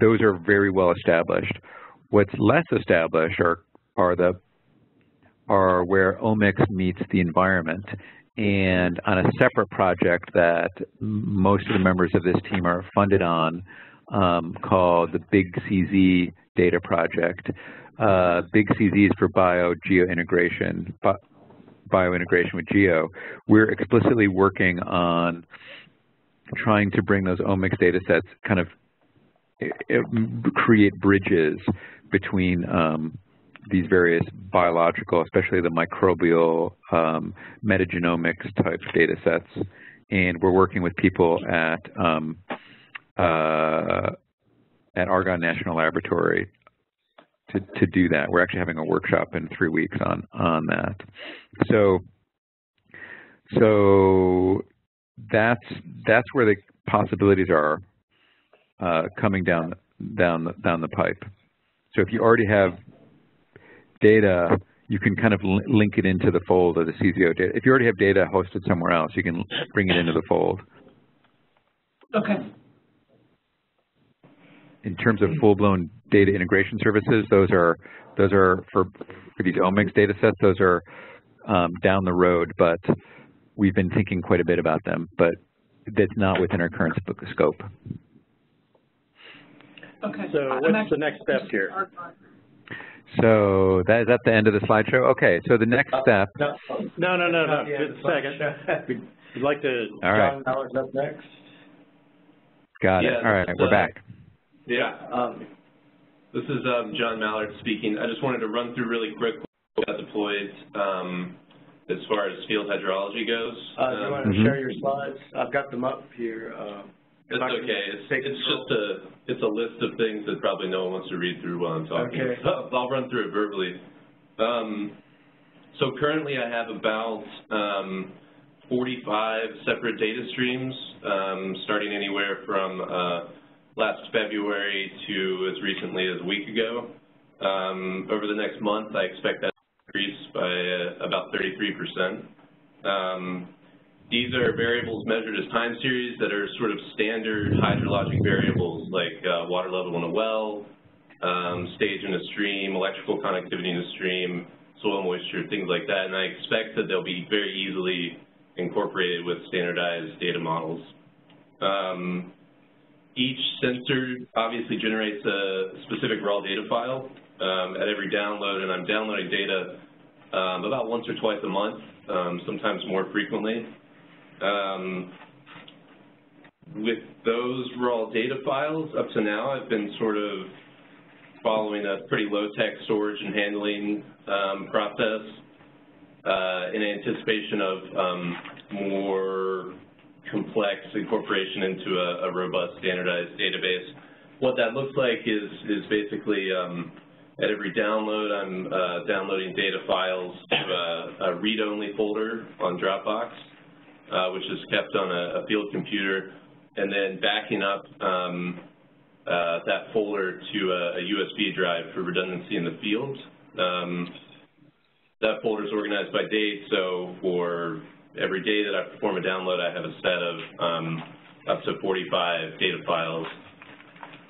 those are very well established. What's less established are, are the are where omics meets the environment. And on a separate project that most of the members of this team are funded on, um, called the Big CZ Data Project. Uh, Big CZs for bio-geo integration, bi integration with geo. We're explicitly working on trying to bring those omics data sets kind of create bridges between um, these various biological, especially the microbial um, metagenomics type data sets. And we're working with people at um, uh, at Argonne National Laboratory to, to do that. We're actually having a workshop in three weeks on, on that. So, so that's, that's where the possibilities are uh, coming down, down, down the pipe. So if you already have data, you can kind of link it into the fold of the CZO data. If you already have data hosted somewhere else, you can bring it into the fold.
Okay.
In terms of full-blown data integration services, those are those are for for these omics data sets. Those are um, down the road, but we've been thinking quite a bit about them. But that's not within our current scope.
Okay.
So what's the next step here?
So that is that the end of the slideshow? Okay, so the next step.
No, no, no, no, no. just a second. We'd like to.
All right.
John Mallard's up next.
Got it.
Yeah,
All right,
this
we're
uh,
back.
Yeah. Um, this is um, John Mallard speaking. I just wanted to run through really quick what got deployed um, as far as field hydrology goes.
Uh, do you
Um,
want to share your slides? I've got them up here. Um,
It's okay. It's, it's just a it's a list of things that probably no one wants to read through while I'm talking.
Okay.
So I'll run through it verbally. Um, so currently I have about um, 45 separate data streams, um, starting anywhere from uh, last February to as recently as a week ago. Um, over the next month, I expect that to increase by uh, about 33%. Um, these are variables measured as time series that are sort of standard hydrologic variables like uh, water level in a well, um, stage in a stream, electrical conductivity in a stream, soil moisture, things like that. And I expect that they'll be very easily incorporated with standardized data models. Um, each sensor obviously generates a specific raw data file um, at every download, and I'm downloading data um, about once or twice a month, um, sometimes more frequently. Um, with those raw data files, up to now, I've been sort of following a pretty low-tech storage and handling um, process uh, in anticipation of um, more complex incorporation into a, a, robust standardized database. What that looks like is, is basically um, at every download, I'm uh, downloading data files to a, a read-only folder on Dropbox, uh, which is kept on a, a, field computer, and then backing up um, uh, that folder to a, a, USB drive for redundancy in the field. Um, that folder is organized by date, so for every day that I perform a download, I have a set of um, up to 45 data files.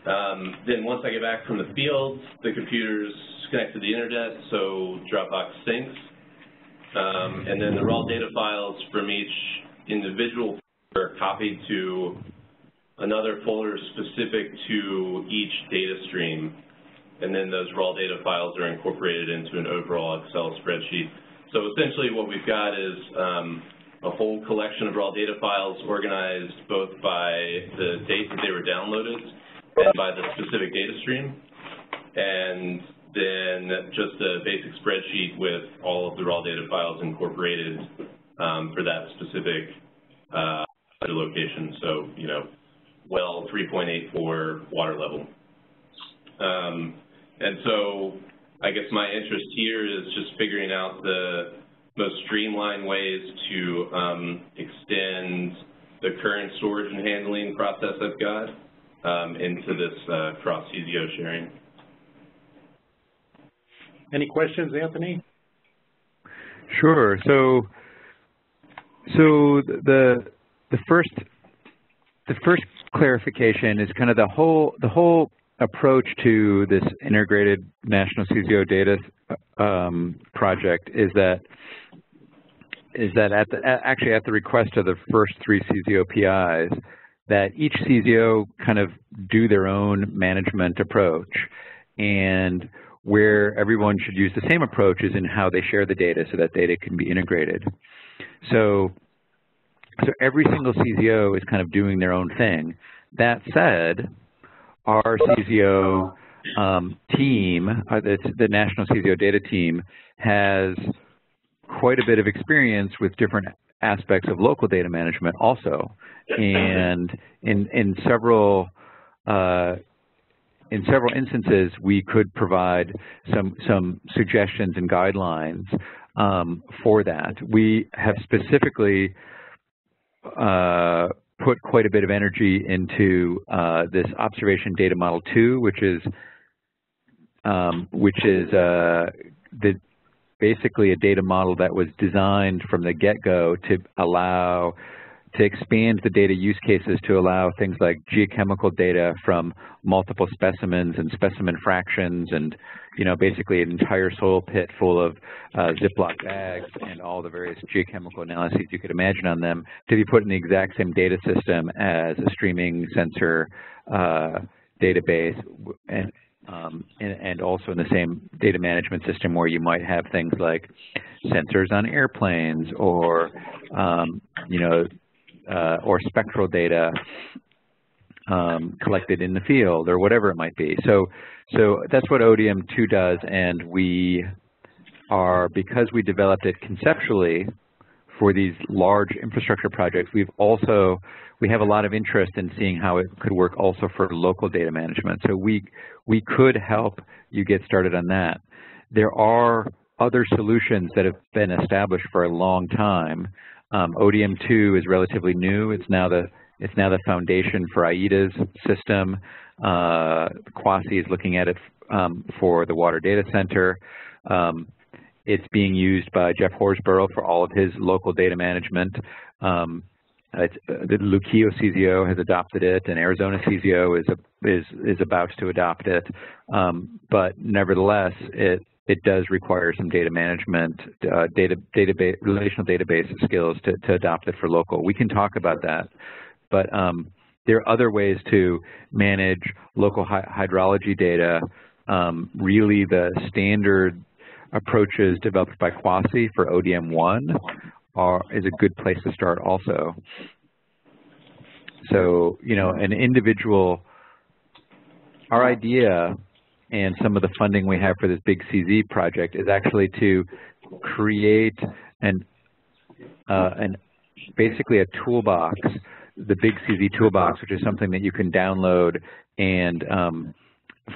Um, then once I get back from the field, the computer's connected to the internet, so Dropbox syncs. Um, and then the raw data files from each individual folder are copied to another folder specific to each data stream. And then those raw data files are incorporated into an overall Excel spreadsheet. So essentially what we've got is um, a whole collection of raw data files organized both by the date that they were downloaded and by the specific data stream. And then just a basic spreadsheet with all of the raw data files incorporated um, for that specific uh, location. So, you know, well 3.84 water level. Um, and so I guess my interest here is just figuring out the most streamlined ways to um, extend the current storage and handling process I've got um, into this uh, cross-CZO sharing.
Any questions, Anthony?
Sure. So, so the the first the first clarification is kind of the whole the whole approach to this integrated national CZO data um, project is that is that at the actually at the request of the first three CZO PIs that each CZO kind of do their own management approach and where everyone should use the same approach is in how they share the data so that data can be integrated. So, so every single CZO is kind of doing their own thing. That said, our CZO um, team, uh, the, the National CZO Data Team, has quite a bit of experience with different aspects of local data management also. And in, in several uh, in several instances, we could provide some, some suggestions and guidelines um, for that. We have specifically uh, put quite a bit of energy into uh, this observation data model 2, which is um, which is uh, the basically a data model that was designed from the get-go to allow to expand the data use cases to allow things like geochemical data from multiple specimens and specimen fractions and, you know, basically an entire soil pit full of uh, Ziploc bags and all the various geochemical analyses you could imagine on them to be put in the exact same data system as a streaming sensor uh, database. And, um, and, and, also in the same data management system where you might have things like sensors on airplanes or, um, you know, uh, or spectral data um, collected in the field or whatever it might be. So, so that's what ODM2 does, and we are, because we developed it conceptually for these large infrastructure projects, we've also, we have a lot of interest in seeing how it could work also for local data management. So we, we could help you get started on that. There are other solutions that have been established for a long time um, ODM2 is relatively new. It's now the it's now the foundation for IEDA's system. Uh, CUAHSI is looking at it um, for the Water Data Center. Um, it's being used by Jeff Horsburgh for all of his local data management. Um, uh, the Luquillo CZO has adopted it, and Arizona CZO is a, is is about to adopt it. Um, but nevertheless, it it does require some data management, uh, data, database, relational database skills to, to adopt it for local. We can talk about that, but um, there are other ways to manage local hy hydrology data. Um, really, the standard approaches developed by CUAHSI for ODM1 are, is a good place to start also. So, you know, an individual, our idea and some of the funding we have for this big CZ project is actually to create an, uh, an basically a toolbox, the big CZ toolbox, which is something that you can download and um,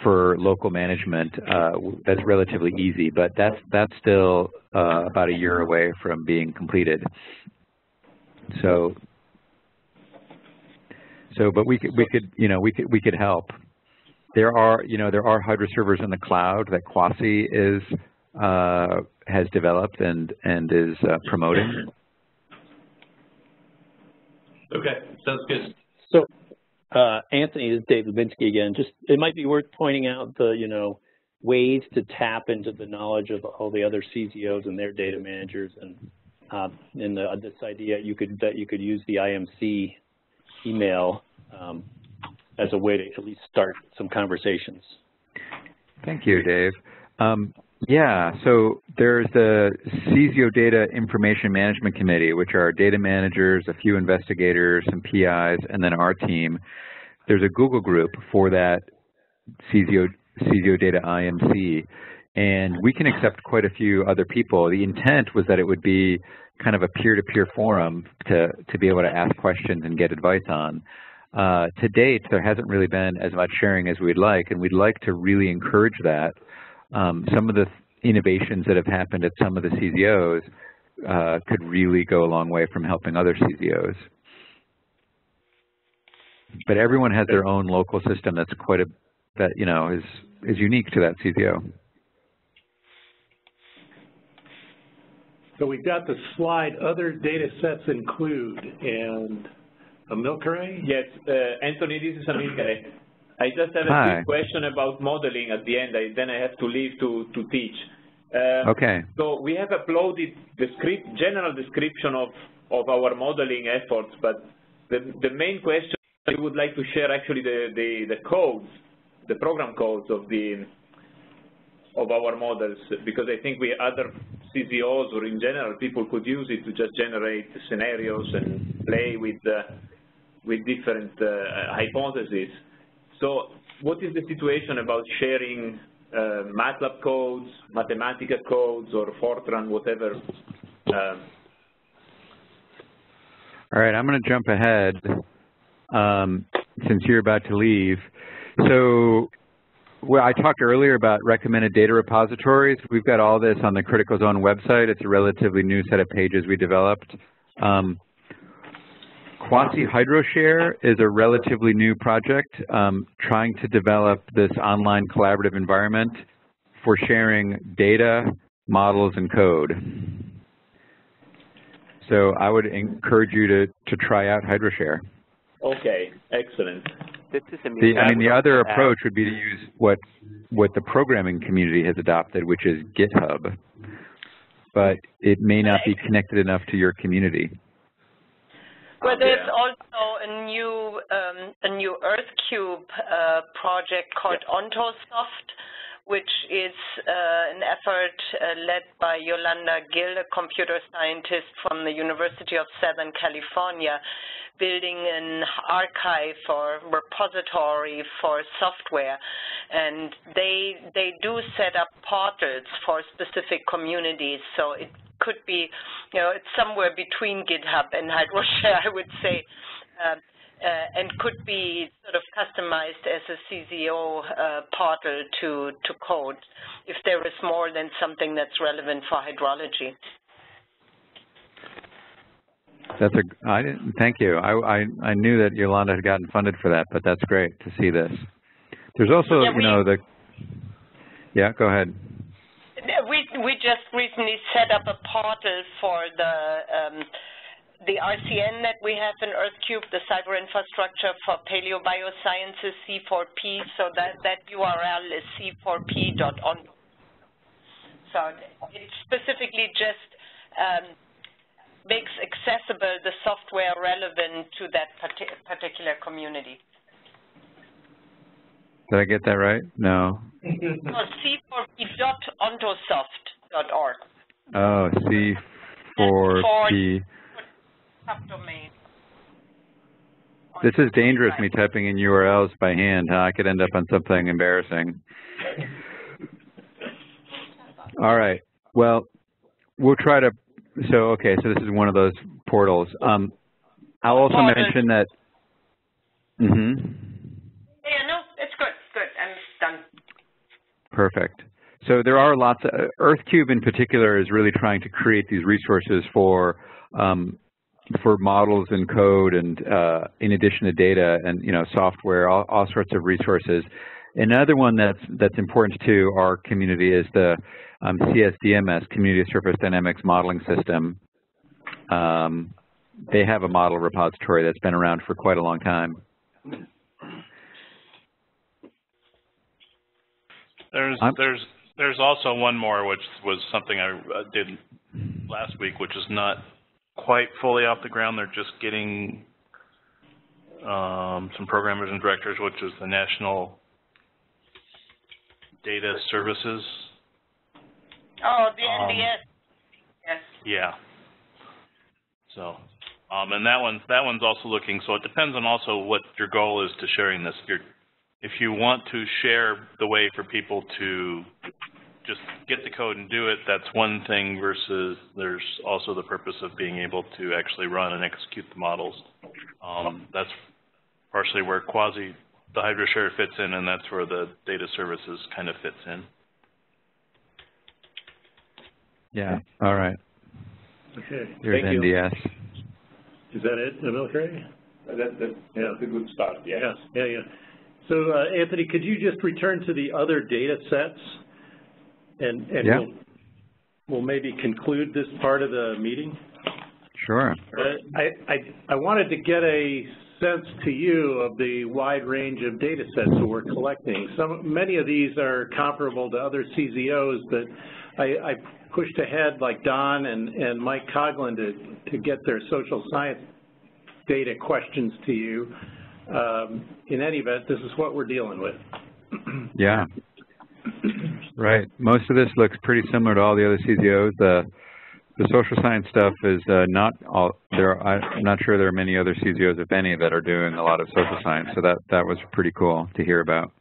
for local management, uh, that's relatively easy, but that's that's still uh, about a year away from being completed. So, so, but we could we could you know we could we could help there are, you know, there are HydroServers in the cloud that CUAHSI is uh, has developed and and is uh, promoting.
Okay, sounds good.
So, uh, Anthony, this is Dave Lubinski again. Just it might be worth pointing out the you know ways to tap into the knowledge of all the other CZOs and their data managers, and uh, in the, this idea you could that you could use the IMC email um, as a way to at least start some conversations.
Thank you, Dave. Um, yeah, so there's the CZO Data Information Management Committee, which are data managers, a few investigators, some PIs, and then our team. There's a Google group for that CZO, CZO Data IMC, and we can accept quite a few other people. The intent was that it would be kind of a peer-to-peer -peer forum to, to be able to ask questions and get advice on. Uh, to date, there hasn't really been as much sharing as we'd like, and we'd like to really encourage that. Um, some of the innovations that have happened at some of the CZOs uh, could really go a long way from helping other CZOs. but everyone has their own local system that's quite a, that, you know, is, is unique to that CZO.
So we've got the slide, other data sets include, and Amilcare?
Yes, uh, Anthony, this is Amilcare. I just have a
Hi.
quick question about modeling at the end. I, then I have to leave to, to teach. Uh,
Okay.
So we have uploaded the script, general description of, of our modeling efforts, but the, the main question, I would like to share actually the, the, the codes, the program codes of the, of our models, because I think we other CZOs or in general, people could use it to just generate scenarios and play with, uh, with different uh, hypotheses. So what is the situation about sharing uh, MATLAB codes, Mathematica codes, or Fortran, whatever? Uh,
All right, I'm going to jump ahead um, since you're about to leave. So well, I talked earlier about recommended data repositories. We've got all this on the Critical Zone website. It's a relatively new set of pages we developed. Um, CUAHSI HydroShare is a relatively new project um, trying to develop this online collaborative environment for sharing data, models, and code. So I would encourage you to, to try out HydroShare.
okay, excellent.
This is
The, I mean, the other approach would be to use what what the programming community has adopted, which is GitHub. But it may not be connected enough to your community.
Well, there's also a new um, a new EarthCube uh, project called OntoSoft, which is uh, an effort uh, led by Yolanda Gil, a computer scientist from the University of Southern California, building an archive or repository for software. And they they do set up portals for specific communities, so it could be, you know, it's somewhere between GitHub and HydroShare, I would say, um, uh, and could be sort of customized as a CZO uh, portal to, to code if there is more than something that's relevant for hydrology.
That's a. I didn't. Thank you. I, I I knew that Yolanda had gotten funded for that, but that's great to see this. There's also,
Yeah,
you know, the. Yeah, go ahead
we just recently set up a portal for the um, the RCN that we have in EarthCube, the cyber infrastructure for paleobiosciences C4P, so that, that URL is c4p.on. So it specifically just um, makes accessible the software relevant to that particular community.
Did I get that right? No.
no C4P.ontosoft org.
Oh, C4P.
Subdomain.
This is dangerous, me typing in URLs by hand. Huh? I could end up on something embarrassing. All right. Well, we'll try to. So, okay, so this is one of those portals. Um, I'll also mention that. Mm-hmm.
Yeah, no, it's good. It's good. I'm done.
Perfect. So there are lots of, EarthCube in particular is really trying to create these resources for, um, for models and code and, uh, in addition to data and, you know, software, all, all sorts of resources. Another one that's, that's important to our community is the um, CSDMS, Community Surface Dynamics Modeling System. Um, they have a model repository that's been around for quite a long time.
There's
I'm-
there's there's also one more, which was something I uh, did last week, which is not quite fully off the ground. They're just getting um, some programmers and directors, which is the National Data Services.
Oh, the
Um,
NDS. Yes.
Yeah. So, um, and that one's that one's also looking. So it depends on also what your goal is to sharing this. If you want to share the way for people to just get the code and do it, that's one thing. Versus there's also the purpose of being able to actually run and execute the models. Um, that's partially where CUAHSI the HydroShare fits in, and that's where the data services kind of fits in.
Yeah. All right.
Okay.
There's
Thank you. Is that it, Amilcare?
That, that,
Yeah.
that's a good start, yeah.
Yes, yeah, yeah. So, uh, Anthony, could you just return to the other data sets? And, and
Yeah.
we'll, we'll maybe conclude this part of the meeting?
Sure.
Uh, I, I, I wanted to get a sense to you of the wide range of data sets that we're collecting. Some, many of these are comparable to other CZOs, but I, I pushed ahead like Don and, and Mike Coughlan to, to get their social science data questions to you. Um, in any event, this is what we're dealing with.
Yeah. Right. Most of this looks pretty similar to all the other CZOs. The the social science stuff is uh, not all there. Are, I'm not sure there are many other CZOs, if any, that are doing a lot of social science. So that that was pretty cool to hear about.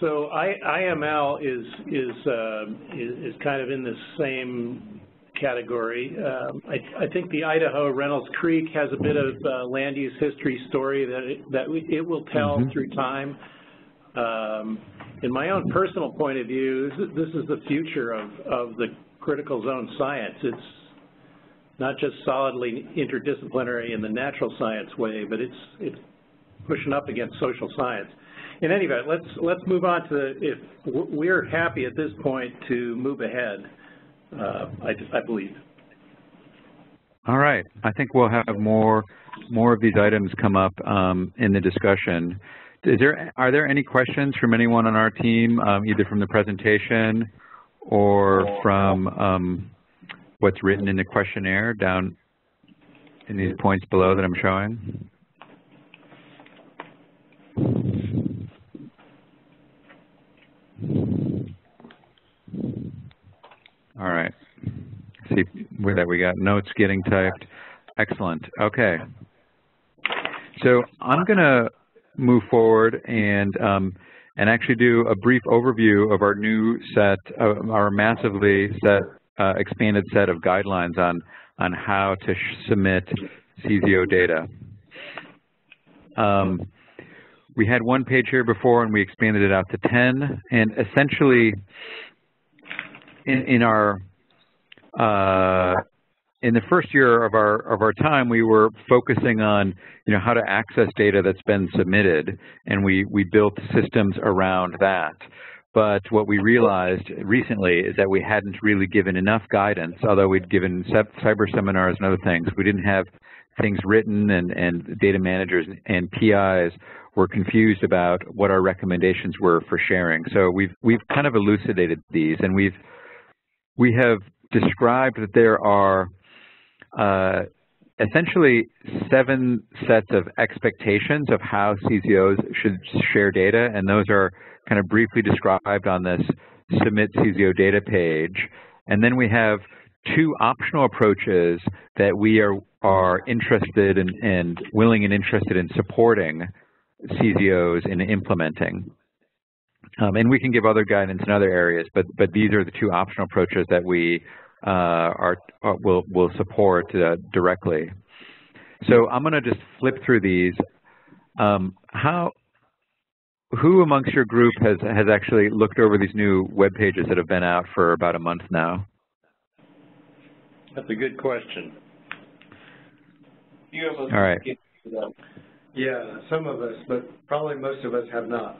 So I, IML is is, uh, is, is kind of in the same category. Um, I, I think the Idaho Reynolds Creek has a bit of uh, land use history story that it, that it will tell
Mhm.
through time. Um, in my own personal point of view, this is, this is the future of, of the critical zone science. It's not just solidly interdisciplinary in the natural science way, but it's it's pushing up against social science. In any event, let's let's move on to the, if we're happy at this point to move ahead. Uh, I, I believe.
All right. I think we'll have more more of these items come up um, in the discussion. Is there are there any questions from anyone on our team, um, either from the presentation or from um, what's written in the questionnaire down in these points below that I'm showing? All right. See where that we got notes getting typed. Excellent. Okay. So I'm going to move forward and um, and actually do a brief overview of our new set, uh, our massively set, uh, expanded set of guidelines on on how to submit CZO data. Um, we had one page here before, and we expanded it out to 10. And essentially, in, in our uh, in the first year of our of our time, we were focusing on you know how to access data that's been submitted, and we we built systems around that. But what we realized recently is that we hadn't really given enough guidance, although we'd given cyber seminars and other things. We didn't have things written, and and data managers and PIs were confused about what our recommendations were for sharing. So we've we've kind of elucidated these, and we've we have described that there are uh, essentially seven sets of expectations of how CZOs should share data, and those are kind of briefly described on this Submit CZO data page. And then we have two optional approaches that we are, are interested in, and willing and interested in supporting CZOs in implementing. Um, and we can give other guidance in other areas, but, but these are the two optional approaches that we uh, are, are, will, will support uh, directly. So I'm going to just flip through these. Um, how, who amongst your group has, has actually looked over these new web pages that have been out for about a month now?
That's a good question.
All right.
Yeah, some of us, but probably most of us have not.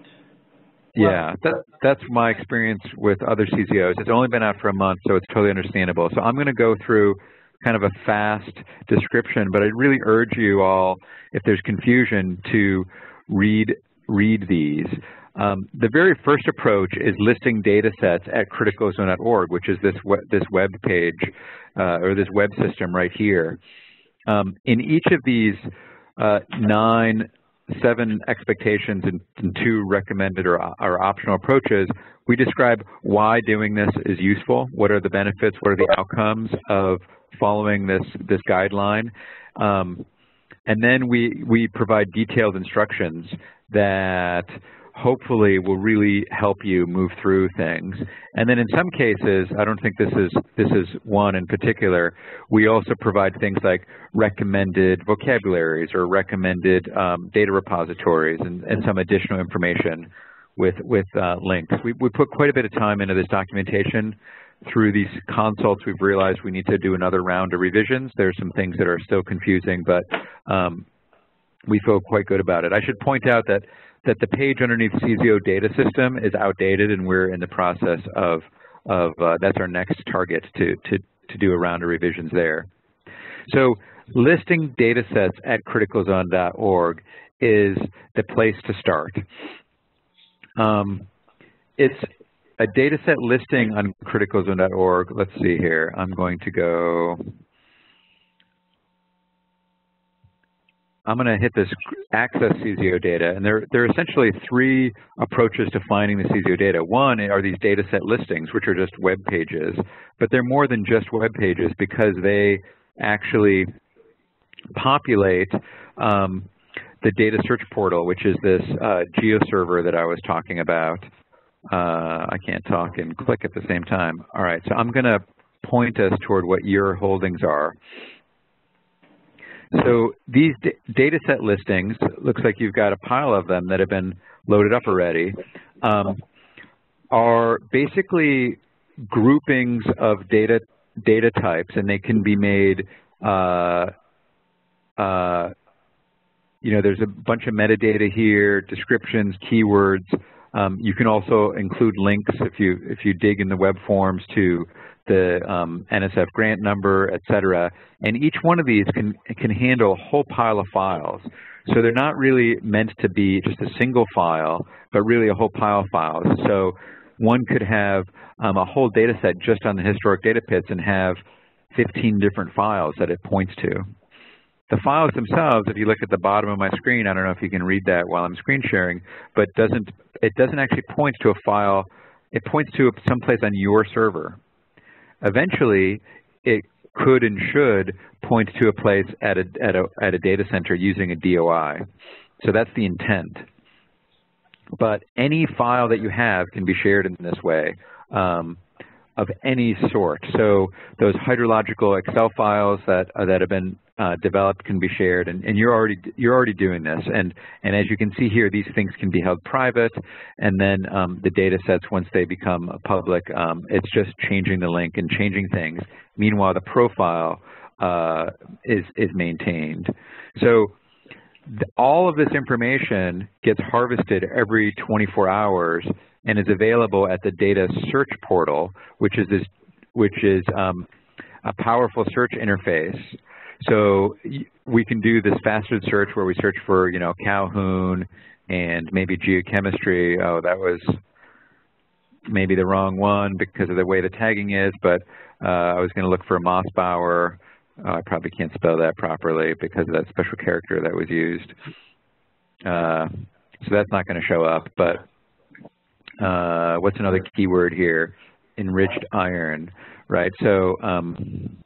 Yeah, that, that's my experience with other CZOs. It's only been out for a month, so it's totally understandable. So I'm going to go through kind of a fast description, but I really urge you all, if there's confusion, to read read these. Um, the very first approach is listing data sets at criticalzone.org, which is this web, this web page uh, or this web system right here. Um, in each of these uh, nine seven expectations and, and two recommended or, or, optional approaches, we describe why doing this is useful, what are the benefits, what are the outcomes of following this, this guideline. Um, and then we, we provide detailed instructions that hopefully will really help you move through things. And then in some cases, I don't think this is this is one in particular, we also provide things like recommended vocabularies or recommended um, data repositories and, and, some additional information with with uh, links. We, we put quite a bit of time into this documentation. Through these consults, we've realized we need to do another round of revisions. There are some things that are still confusing, but um, we feel quite good about it. I should point out that that the page underneath CZO data system is outdated, and we're in the process of of uh, that's our next target to to to do a round of revisions there. So listing data sets at criticalzone.org is the place to start. Um, it's a data set listing on criticalzone.org. Let's see here. I'm going to go I'm going to hit this access CZO data, and there, there are essentially three approaches to finding the CZO data. One are these data set listings, which are just web pages, but they're more than just web pages because they actually populate um, the data search portal, which is this uh, GeoServer that I was talking about. Uh, I can't talk and click at the same time. All right, so I'm going to point us toward what your holdings are. So these data set listings, looks like you've got a pile of them that have been loaded up already, um, are basically groupings of data data types, and they can be made, uh, uh, you know, there's a bunch of metadata here, descriptions, keywords. Um, you can also include links if you if you dig in the web forms to the um, NSF grant number, et cetera. And each one of these can, can handle a whole pile of files. So they're not really meant to be just a single file, but really a whole pile of files. So one could have um, a whole data set just on the historic data pits and have 15 different files that it points to. The files themselves, if you look at the bottom of my screen, I don't know if you can read that while I'm screen sharing, but doesn't it doesn't actually point to a file, it points to someplace on your server. Eventually, it could and should point to a place at a, at a, at a data center using a DOI. So that's the intent. But any file that you have can be shared in this way. Um, of any sort. So those hydrological Excel files that uh, that have been uh, developed can be shared, and, and, you're already you're already doing this. And and as you can see here, these things can be held private, and then um, the data sets once they become public, um, it's just changing the link and changing things. Meanwhile, the profile uh, is is maintained. So all of this information gets harvested every 24 hours and is available at the data search portal, which is this, which is um, a powerful search interface. So we can do this faceted search where we search for, you know, Calhoun and maybe geochemistry. Oh, that was maybe the wrong one because of the way the tagging is, but uh, I was going to look for Mossbauer. Oh, I probably can't spell that properly because of that special character that was used. Uh, so that's not going to show up, but uh, what's another keyword here? Enriched iron, right? So, um,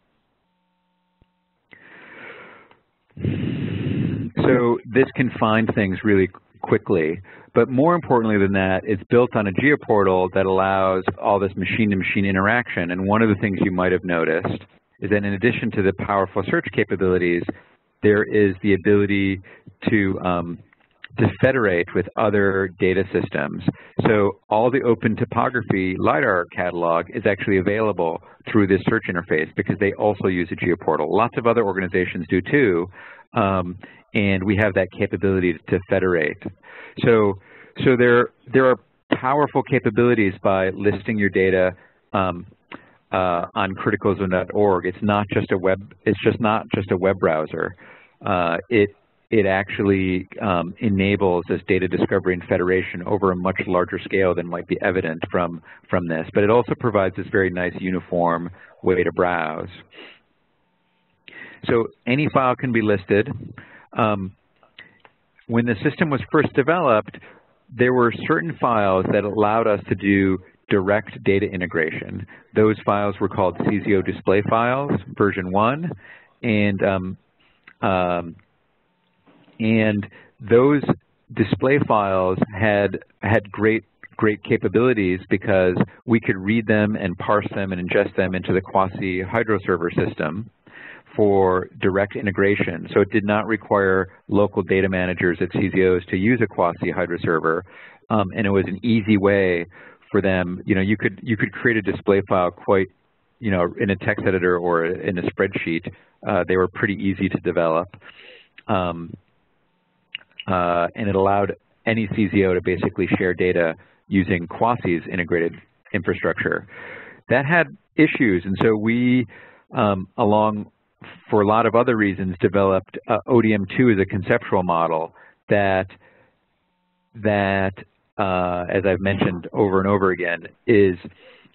so this can find things really quickly. But more importantly than that, it's built on a geoportal that allows all this machine-to-machine -machine interaction. And one of the things you might have noticed is that in addition to the powerful search capabilities, there is the ability to um, to federate with other data systems. So all the open topography LIDAR catalog is actually available through this search interface because they also use a geoportal. Lots of other organizations do too, um, and we have that capability to federate. So, so there, there are powerful capabilities by listing your data um, uh, on criticalzone.org. It's not just a web. It's just not just a web browser. Uh, it it actually um, enables this data discovery and federation over a much larger scale than might be evident from, from this. But it also provides this very nice uniform way to browse. So any file can be listed. Um, when the system was first developed, there were certain files that allowed us to do direct data integration. Those files were called CZO display files, version 1, and um, um, and those display files had had great great capabilities because we could read them and parse them and ingest them into the CUAHSI Hydro server system for direct integration. So it did not require local data managers at CZOs to use a CUAHSI hydroserver, um, and it was an easy way for them. You know, you could you could create a display file quite, you know, in a text editor or in a spreadsheet. Uh, they were pretty easy to develop. Um, uh, and it allowed any CZO to basically share data using CUAHSI's integrated infrastructure. That had issues, and so we, um, along for a lot of other reasons, developed uh, ODM2 as a conceptual model that that, uh, as I've mentioned over and over again, is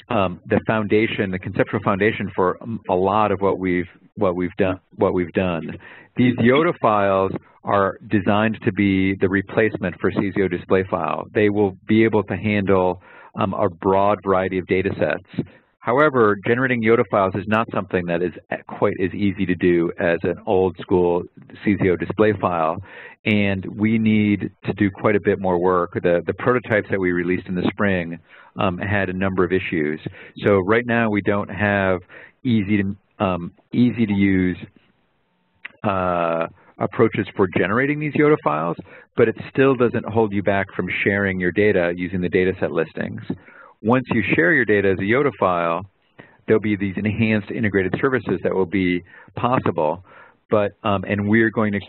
um, the foundation, the conceptual foundation for a lot of what we've what we've done. What we've done. These YODA files are designed to be the replacement for CZO display file. They will be able to handle um, a broad variety of data sets. However, generating YODA files is not something that is quite as easy to do as an old school CZO display file, and we need to do quite a bit more work. The, the prototypes that we released in the spring um, had a number of issues. So right now we don't have easy to, um, easy to use uh, approaches for generating these YODA files, but it still doesn't hold you back from sharing your data using the dataset listings. Once you share your data as a YODA file, there'll be these enhanced integrated services that will be possible, but um, and we're going to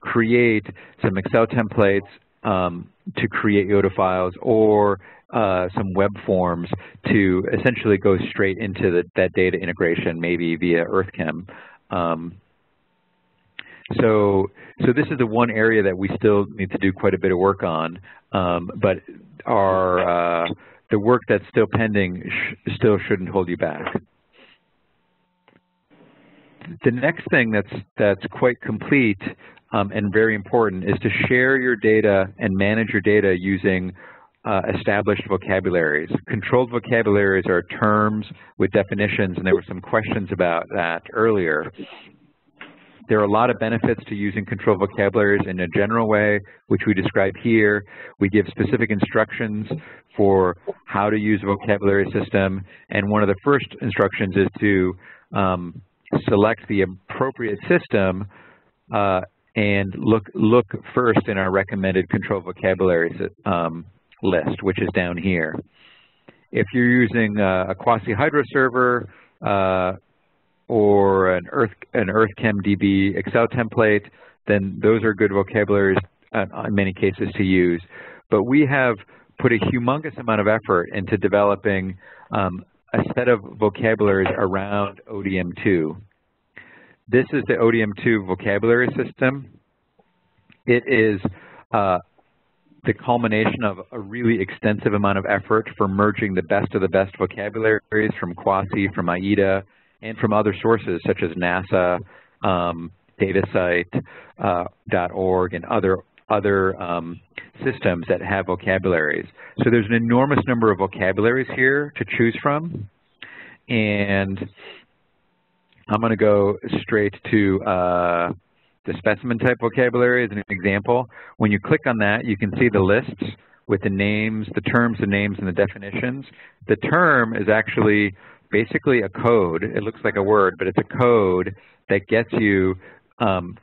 create some Excel templates um, to create YODA files or uh, some web forms to essentially go straight into the, that data integration, maybe via EarthChem. Um, so, so this is the one area that we still need to do quite a bit of work on, um, but our, uh, the work that's still pending sh still shouldn't hold you back. The next thing that's, that's quite complete um, and very important is to share your data and manage your data using uh, established vocabularies. Controlled vocabularies are terms with definitions, and there were some questions about that earlier. There are a lot of benefits to using controlled vocabularies in a general way, which we describe here. We give specific instructions for how to use a vocabulary system, and one of the first instructions is to um, select the appropriate system uh, and look look first in our recommended controlled vocabulary um, list, which is down here. If you're using uh, a CUAHSI Hydro server uh, or an Earth an EarthChemDB Excel template, then those are good vocabularies uh, in many cases to use. But we have put a humongous amount of effort into developing um, a set of vocabularies around ODM2. This is the ODM2 vocabulary system. It is uh, the culmination of a really extensive amount of effort for merging the best of the best vocabularies from CUAHSI, from IEDA, and from other sources such as NASA, um, datacite.org, uh, and other other um, systems that have vocabularies. So there's an enormous number of vocabularies here to choose from, and I'm going to go straight to uh, the specimen type vocabulary as an example. When you click on that, you can see the lists with the names, the terms, the names, and the definitions. The term is actually basically a code. It looks like a word, but it's a code that gets you um,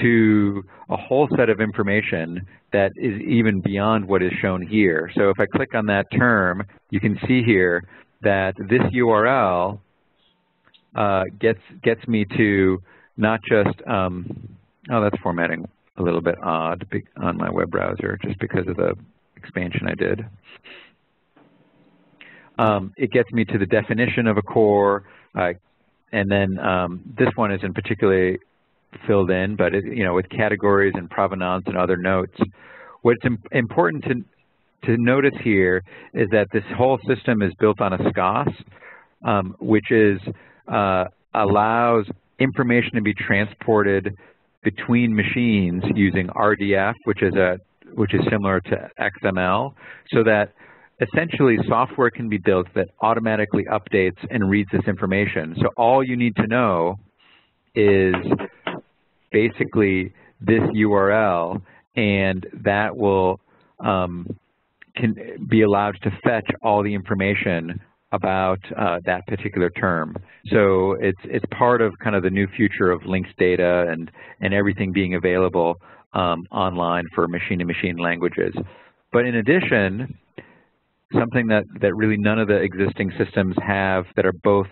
to a whole set of information that is even beyond what is shown here. So if I click on that term, you can see here that this URL uh, gets gets me to not just um, Oh, that's formatting a little bit odd on my web browser just because of the expansion I did. Um, it gets me to the definition of a core, uh, and then um, this one isn't particularly filled in, but it, you know, with categories and provenance and other notes. What's Im important to to notice here is that this whole system is built on a SKOS, um, which is uh, allows information to be transported between machines using RDF, which is a which is similar to XML, so that essentially software can be built that automatically updates and reads this information. So all you need to know is basically this URL, and that will um, can be allowed to fetch all the information about uh, that particular term. So it's it's part of kind of the new future of links data and and everything being available um, online for machine-to-machine -machine languages. But in addition, something that that really none of the existing systems have that are both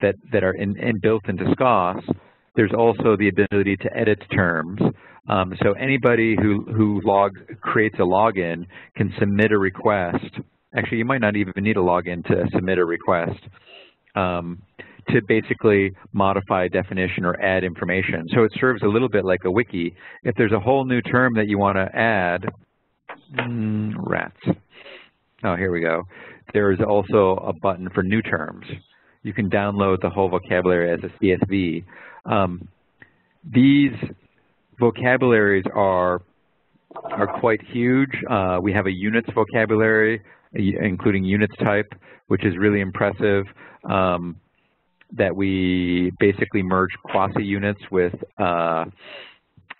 that that are in, in built into SKOS there's also the ability to edit terms. Um, so anybody who, who logs, creates a login can submit a request. Actually, you might not even need a login to submit a request um, to basically modify a definition or add information. So it serves a little bit like a wiki. If there's a whole new term that you want to add, mm, rats. Oh, here we go. There is also a button for new terms. You can download the whole vocabulary as a CSV. Um, these vocabularies are are quite huge. Uh, we have a units vocabulary, including units type, which is really impressive. Um, that we basically merge CUAHSI units with uh,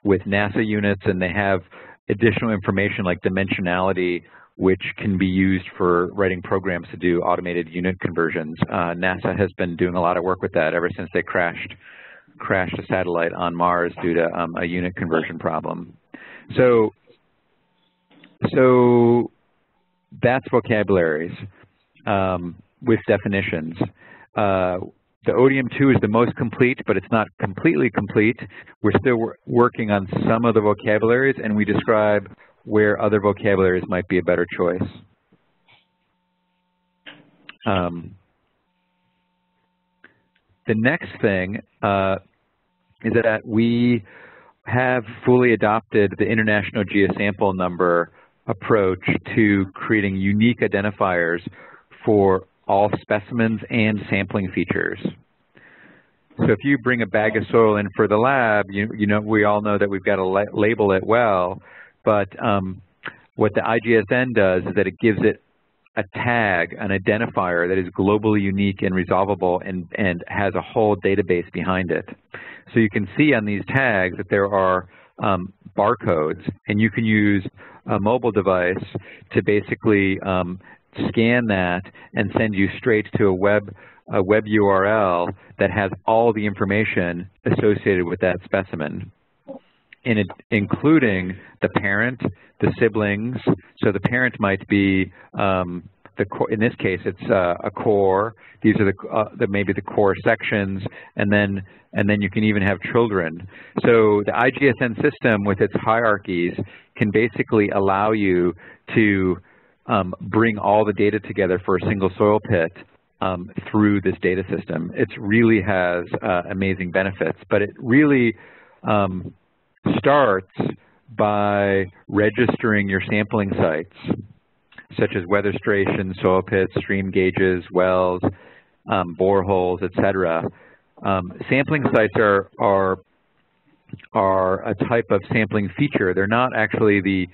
with NASA units, and they have additional information like dimensionality, which can be used for writing programs to do automated unit conversions. Uh, NASA has been doing a lot of work with that ever since they crashed crashed a satellite on Mars due to um, a unit conversion problem. So, so that's vocabularies um, with definitions. Uh, the ODM2 is the most complete, but it's not completely complete. We're still wor working on some of the vocabularies, and we describe where other vocabularies might be a better choice. Um, the next thing uh, is that we have fully adopted the International Geosample Number approach to creating unique identifiers for all specimens and sampling features. So if you bring a bag of soil in for the lab, you, you know we all know that we've got to la label it well, but um, what the IGSN does is that it gives it a tag, an identifier that is globally unique and resolvable and, and has a whole database behind it. So you can see on these tags that there are um, barcodes, and you can use a mobile device to basically um, scan that and send you straight to a web a web URL that has all the information associated with that specimen, in it, including the parent, the siblings. So the parent might be um, the core, in this case, it's uh, a core. These are the, uh, the, maybe the core sections, and then and then you can even have children. So the IGSN system with its hierarchies can basically allow you to um, bring all the data together for a single soil pit um, through this data system. It really has uh, amazing benefits, but it really um, starts by registering your sampling sites, such as weather stations, soil pits, stream gauges, wells, um, boreholes, etc. Um, sampling sites are, are, are a type of sampling feature. They're not actually the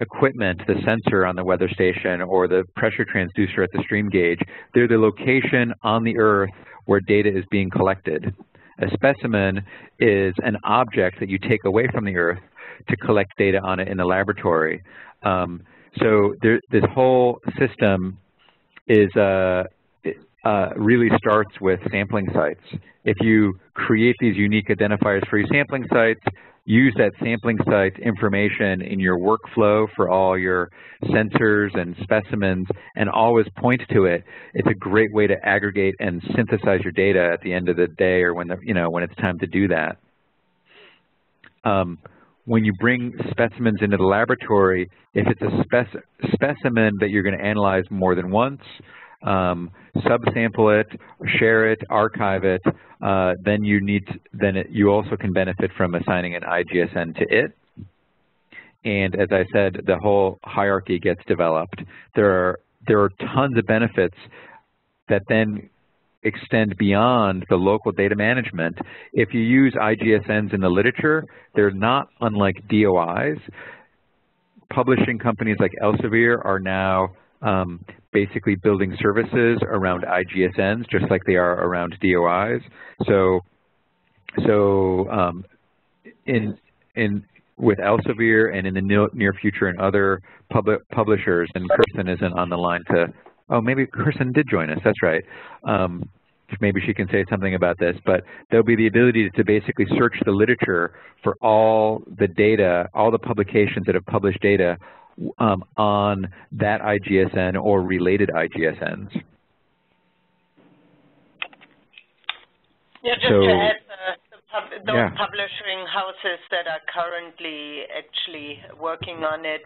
equipment, the sensor on the weather station or the pressure transducer at the stream gauge. They're the location on the earth where data is being collected. A specimen is an object that you take away from the earth to collect data on it in the laboratory. Um, so there, this whole system is uh, uh, really starts with sampling sites. If you create these unique identifiers for your sampling sites, use that sampling site information in your workflow for all your sensors and specimens and always point to it. It's a great way to aggregate and synthesize your data at the end of the day or when the, you know when it's time to do that. Um, when you bring specimens into the laboratory, if it's a spec specimen that you're going to analyze more than once, um, subsample it, share it, archive it, uh, then you need to, then it, you also can benefit from assigning an IGSN to it. And as I said, the whole hierarchy gets developed. There are there are tons of benefits that then extend beyond the local data management. If you use IGSNs in the literature, they're not unlike DOIs. Publishing companies like Elsevier are now um, basically building services around IGSNs, just like they are around DOIs. So, so um, in in with Elsevier and in the near future and other public publishers, and Kerstin isn't on the line to. Oh, maybe Kerstin did join us. That's right. Um, maybe she can say something about this, but there'll be the ability to basically search the literature for all the data, all the publications that have published data um, on that IGSN or related IGSNs.
Yeah, just
so,
to add, uh, the those
yeah.
publishing houses that are currently actually working on it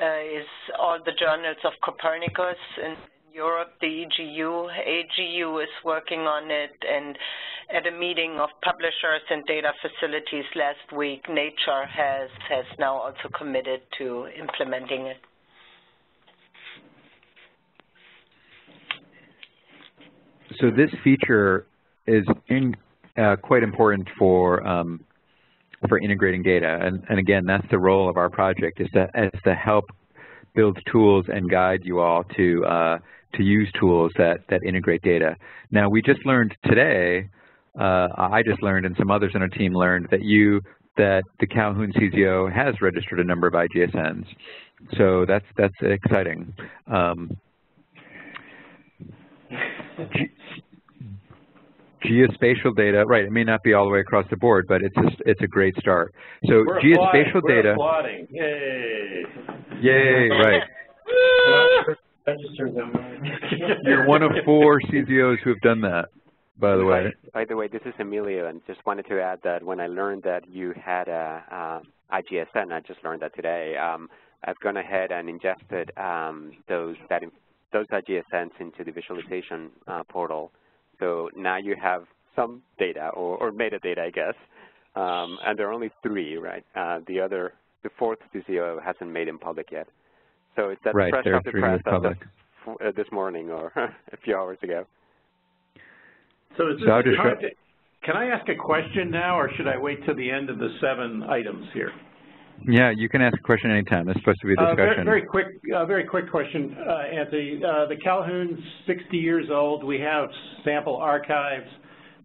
uh, is all the journals of Copernicus in Europe, the EGU. AGU is working on it, and at a meeting of publishers and data facilities last week, Nature has, has now also committed to implementing it.
So this feature is in, uh, quite important for um, for integrating data, and, and again, that's the role of our project is to is to help build tools and guide you all to uh, to use tools that that integrate data. Now, we just learned today. Uh, I just learned, and some others on our team learned that you that the Calhoun CZO has registered a number of IGSNs. So that's that's exciting. Um, geospatial data, right, it may not be all the way across the board, but it's a, it's a great start. So
we're
geospatial
applauding.
data.
We're applauding. Yay.
Yay, right. You're one of four CZOs who have done that, by the way.
By, by the way, this is Emilio, and just wanted to add that when I learned that you had a, a IGSN, I just learned that today, um, I've gone ahead and ingested um, those that those IGSNs into the visualization uh, portal. So now you have some data, or, or metadata, I guess, um, and there are only three, right? Uh, the other, the fourth CZO hasn't made them public yet. So it's that
right,
fresh off the
three
press
public.
uh, this morning or a few hours ago.
So is this
So just
to- can I ask a question now, or should I wait till the end of the seven items here?
Yeah, you can ask a question anytime. It's supposed to be a
Uh,
discussion.
very, very quick, uh, very quick question, uh, Anthony. Uh, the Calhoun's 60 years old. We have sample archives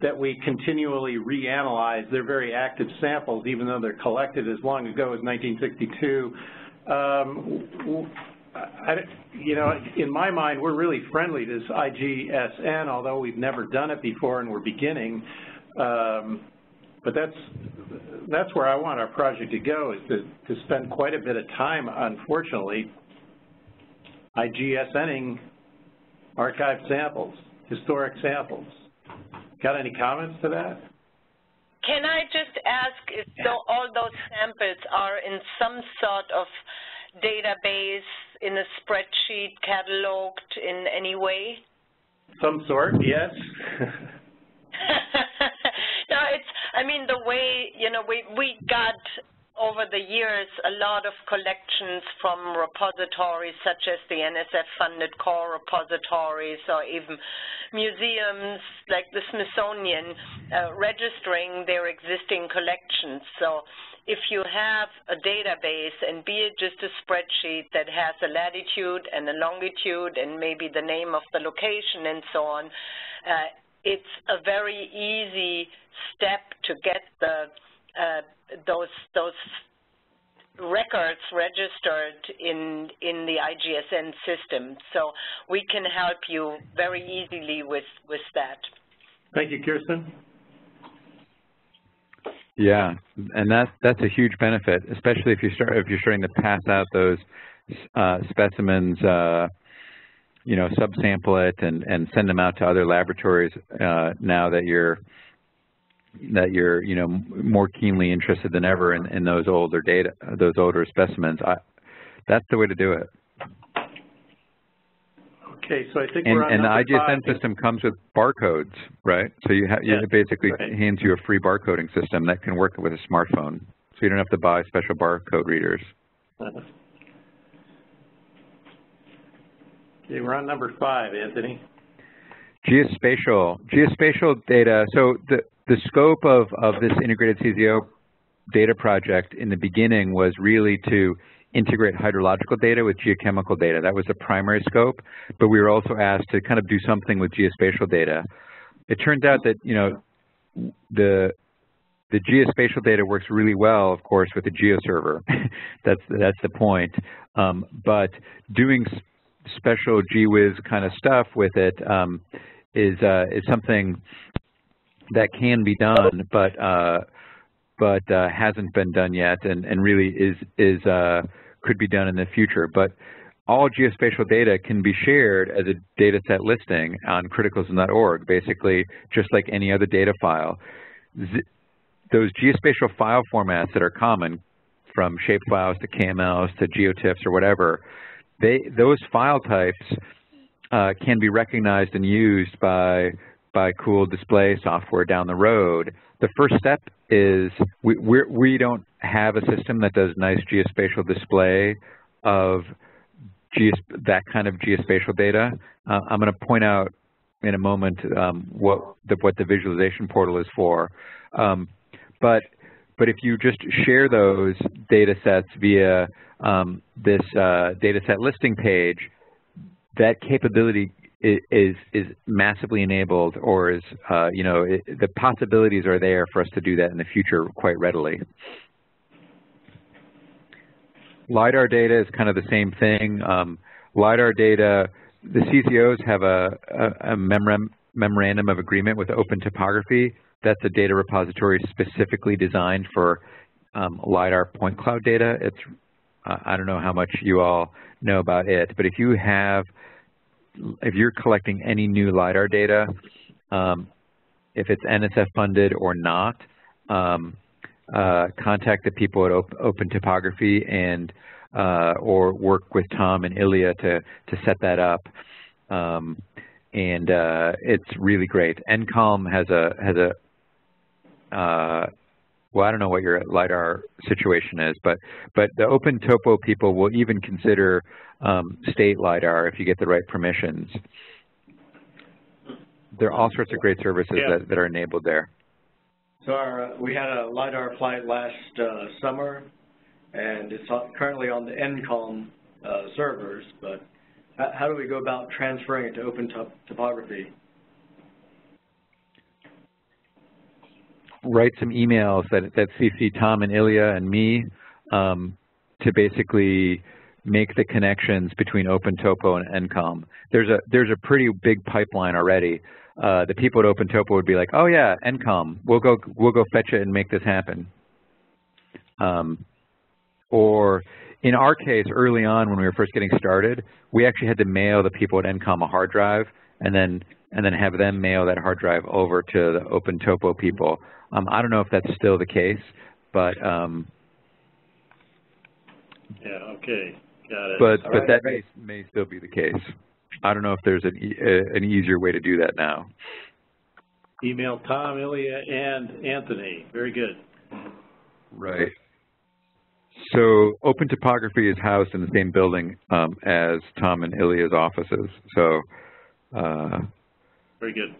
that we continually reanalyze. They're very active samples, even though they're collected as long ago as 1962. Um, I, you know, in my mind, we're really friendly to this IGSN, although we've never done it before and we're beginning. Um, but that's that's where I want our project to go is to, to spend quite a bit of time, unfortunately, IGSNing archived samples, historic samples. Got any comments to that?
Can I just ask if tho- all those samples are in some sort of database, in a spreadsheet, cataloged in any way?
Some sort, yes.
no, it's, I mean, the way, you know, we, we got over the years a lot of collections from repositories such as the NSF-funded core repositories or even museums like the Smithsonian uh, registering their existing collections. So if you have a database and be it just a spreadsheet that has a latitude and a longitude and maybe the name of the location and so on, uh, it's a very easy step to get the uh, those those records registered in in the IGSN system. So we can help you very easily with with that.
Thank you, Kerstin.
Yeah, and that's that's a huge benefit, especially if you start if you're starting to pass out those uh, specimens, uh, you know, subsample it and and send them out to other laboratories. Uh, now that you're that you're you know more keenly interested than ever in, in those older data, those older specimens. I, that's the way to do it.
Okay, so I think
And,
we're on
and the IGSN
five.
system comes with barcodes, right? So you have
Yeah,
it basically
right.
hands you a free barcoding system that can work with a smartphone. So you don't have to buy special barcode readers.
Okay, we're on number five, Anthony.
Geospatial, geospatial data. So the, the scope of, of this integrated CZO data project in the beginning was really to integrate hydrological data with geochemical data. That was the primary scope, but we were also asked to kind of do something with geospatial data. It turns out that, you know, the the geospatial data works really well, of course, with the GeoServer. that's that's the point. Um, but doing special GWiz kind of stuff with it um, is uh, is something that can be done, but uh, but uh, hasn't been done yet, and and really is is uh, could be done in the future. But all geospatial data can be shared as a data set listing on criticalzone.org, basically just like any other data file. Z those geospatial file formats that are common, from shapefiles to KMLs to GeoTIFFs or whatever, they, those file types uh, can be recognized and used by, by cool display software down the road. The first step is we, we're, we don't have a system that does nice geospatial display of geos that kind of geospatial data. Uh, I'm going to point out in a moment um, what, the, what the visualization portal is for. Um, but, but if you just share those data sets via um, this uh, data set listing page, that capability is is massively enabled or is uh, you know it, the possibilities are there for us to do that in the future quite readily. LiDAR data is kind of the same thing. Um, LiDAR data, the CZOs have a, a, a memorandum of agreement with Open Topography. That's a data repository specifically designed for um, LiDAR point cloud data. It's uh, I don't know how much you all know about it, but if you have if you're collecting any new LiDAR data, um, if it's NSF funded or not, um, uh, contact the people at Open Topography and uh, or work with Tom and Ilya to to set that up. Um, and uh, it's really great. NCALM has a has a uh, well, I don't know what your LiDAR situation is, but but the Open Topo people will even consider um, state LiDAR if you get the right permissions. There are all sorts of great services yeah. that, that are enabled there.
So our, uh, we had a LiDAR flight last uh, summer, and it's currently on the NCALM uh, servers, but how do we go about transferring it to Open top Topography?
Write some emails that, that CC Tom and Ilya and me um, to basically make the connections between OpenTopo and NCALM. There's a there's a pretty big pipeline already. Uh, the people at OpenTopo would be like, "Oh yeah, NCALM, we'll go we'll go fetch it and make this happen." Um, or in our case, early on when we were first getting started, we actually had to mail the people at NCALM a hard drive and then and then have them mail that hard drive over to the OpenTopo people. Um, I don't know if that's still the case, but um,
yeah, okay. Got it.
But but that may may still be the case. I don't know if there's an e an easier way to do that now.
Email Tom, Ilya, and Anthony. Very good.
Right. So Open Topography is housed in the same building um, as Tom and Ilya's offices. So. Uh,
Very good.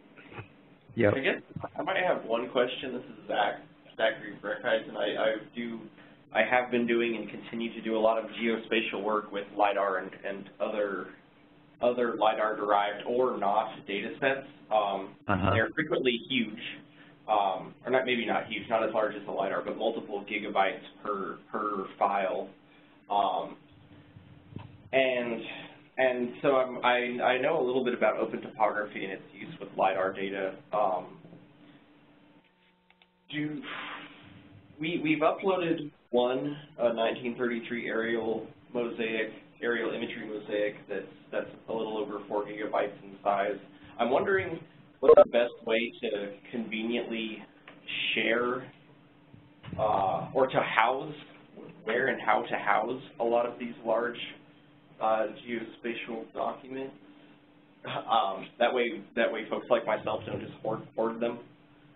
Yeah.
I guess I might have one question. This is Zach, Zachary Brecheisen. I, I do I have been doing and continue to do a lot of geospatial work with LiDAR and, and other other LiDAR-derived or not data sets. Um, uh -huh. They're frequently huge, um, or not maybe not huge, not as large as the LiDAR, but multiple gigabytes per, per file. Um, and and so I'm, i I, know a little bit about open topography and its use with LiDAR data. Um, do we, we've uploaded one a 1933 aerial mosaic, aerial imagery mosaic that's, that's a little over four gigabytes in size. I'm wondering what's the best way to conveniently share uh, or to house, where and how to house a lot of these large uh, geospatial documents. Um, that way, that way, folks like myself don't just hoard, hoard them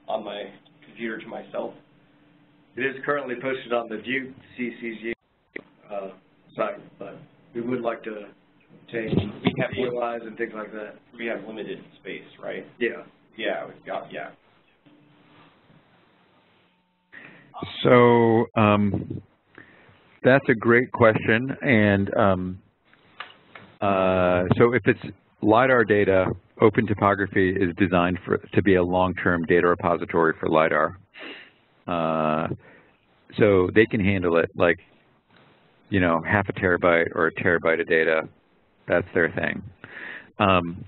on my computer to myself.
It is currently posted on the View CCG uh, site, but we would like to change we have UIs and things like that.
We have limited space, right?
Yeah.
Yeah, we've got, yeah.
So um, that's a great question. And um, so if it's LiDAR data, Open Topography is designed for to be a long-term data repository for LiDAR. Uh, so they can handle it like, you know, half a terabyte or a terabyte of data. That's their thing. Um,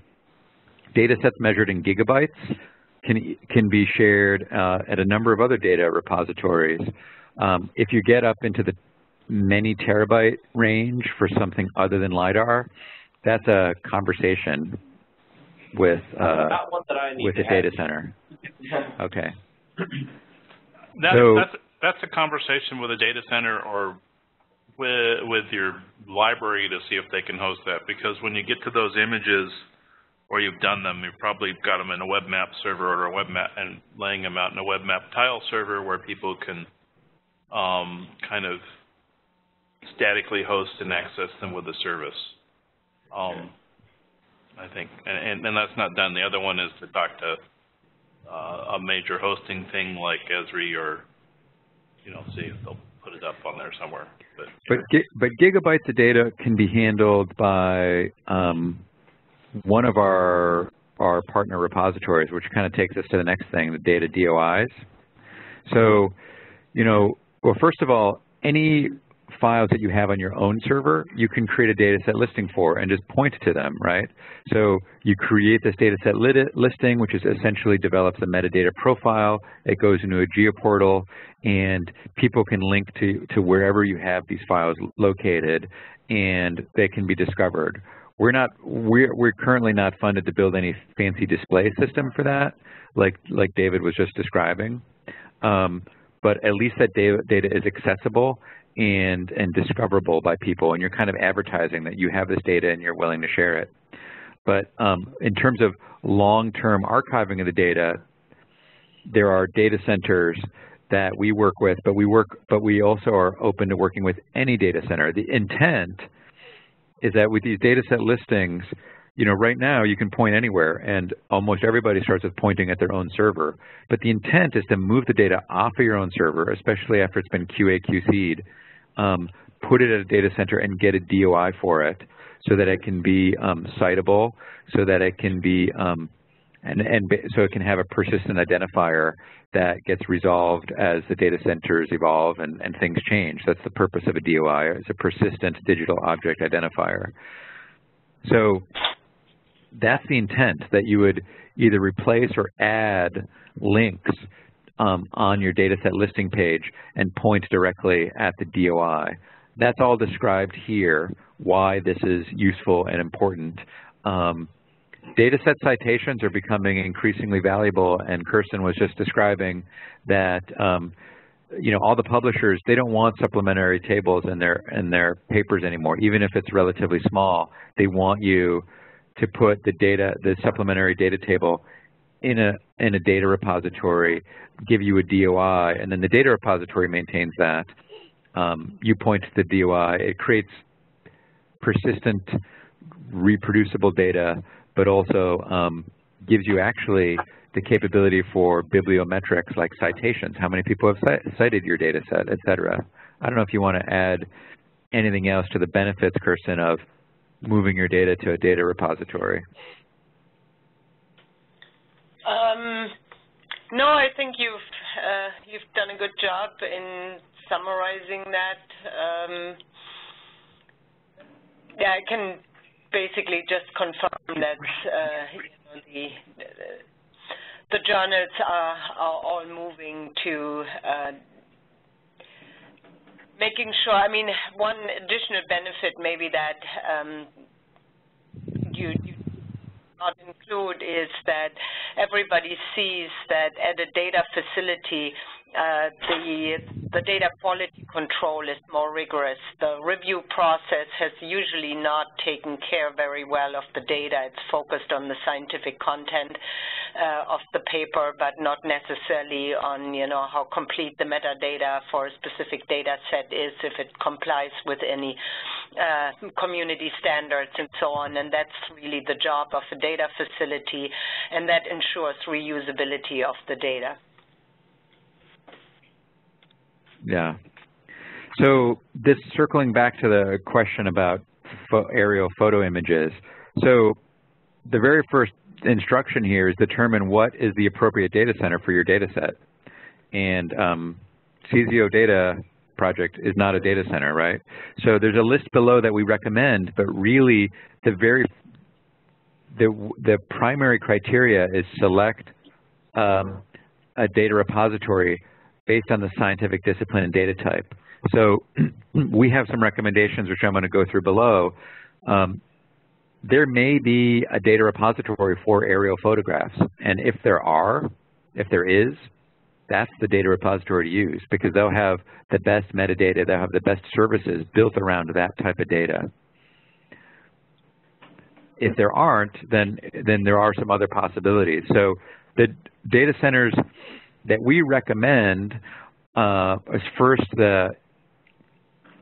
data sets measured in gigabytes can, can be shared uh, at a number of other data repositories. Um, if you get up into the many terabyte range for something other than LiDAR, that's a conversation with uh, with a data center. okay.
That,
so,
that's that's a conversation with a data center or with with your library to see if they can host that. Because when you get to those images, or you've done them, you've probably got them in a web map server or a web map and laying them out in a web map tile server where people can um, kind of statically host and access them with the service. Um, I think, and, and that's not done. The other one is to talk to uh, a major hosting thing like Esri or, you know, see if they'll put it up on there somewhere. But
but, but gigabytes of data can be handled by um, one of our our partner repositories, which kind of takes us to the next thing, the data DOIs. So, you know, well, first of all, any files that you have on your own server, you can create a data set listing for and just point to them, right? So you create this data set listing, which is essentially develops a metadata profile. It goes into a geoportal, and people can link to, to wherever you have these files located, and they can be discovered. We're not we're we're currently not funded to build any fancy display system for that, like like David was just describing. Um, but at least that data, is accessible and, and discoverable by people, and you're kind of advertising that you have this data and you're willing to share it. But um, in terms of long-term archiving of the data, there are data centers that we work with, but we work, but we also are open to working with any data center. The intent is that with these data set listings, you know, right now you can point anywhere and almost everybody starts with pointing at their own server. But the intent is to move the data off of your own server, especially after it's been QA QC'd, um, put it at a data center and get a DOI for it so that it can be um, citable, so that it can be, um, and, and so it can have a persistent identifier that gets resolved as the data centers evolve and, and things change. That's the purpose of a DOI. It's a persistent digital object identifier. So that's the intent, that you would either replace or add links um, on your dataset listing page and point directly at the DOI. That's all described here, why this is useful and important. Um, dataset citations are becoming increasingly valuable, and Kerstin was just describing that um, you know, all the publishers, they don't want supplementary tables in their in their papers anymore, even if it's relatively small. They want you to put the data, the supplementary data table in a, in a data repository, give you a DOI, and then the data repository maintains that. Um, you point to the DOI. It creates persistent, reproducible data, but also um, gives you actually the capability for bibliometrics like citations, how many people have cited your data set, et cetera. I don't know if you want to add anything else to the benefits, Kerstin, of moving your data to a data repository?
Um, no, I think you've uh, you've done a good job in summarizing that. Um, yeah, I can basically just confirm that uh, you know, the the journals are, are all moving to uh, making sure, I mean, one additional benefit maybe that um, you, you not include is that everybody sees that at a data facility, the, the data quality control is more rigorous. The review process has usually not taken care very well of the data. It's focused on the scientific content uh, of the paper, but not necessarily on, you know, how complete the metadata for a specific data set is, if it complies with any uh, community standards and so on. And that's really the job of a data facility, and that ensures reusability of the data.
Yeah. So this circling back to the question about aerial photo images. So the very first instruction here is determine what is the appropriate data center for your data set. And um, CZO data project is not a data center, right? So there's a list below that we recommend, but really the very the the primary criteria is select um, a data repository based on the scientific discipline and data type. So we have some recommendations which I'm going to go through below. Um, there may be a data repository for aerial photographs, and if there are, if there is, that's the data repository to use because they'll have the best metadata, they'll have the best services built around that type of data. If there aren't, then, then there are some other possibilities. So the data centers that we recommend uh, is first the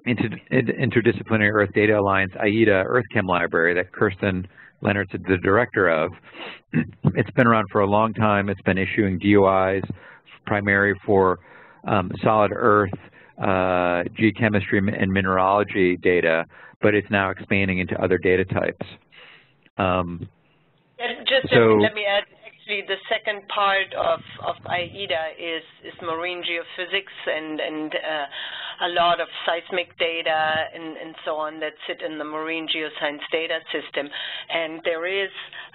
Inter Interdisciplinary Earth Data Alliance IEDA EarthChem library that Kerstin Lehnert's is the director of. It's been around for a long time. It's been issuing DOIs primarily for um, solid earth, uh, geochemistry, and mineralogy data, but it's now expanding into other data types. Um,
just
so,
let me add actually the second part of, of IEDA is, is marine geophysics and, and uh, a lot of seismic data and, and so on that sit in the marine geoscience data system. And there is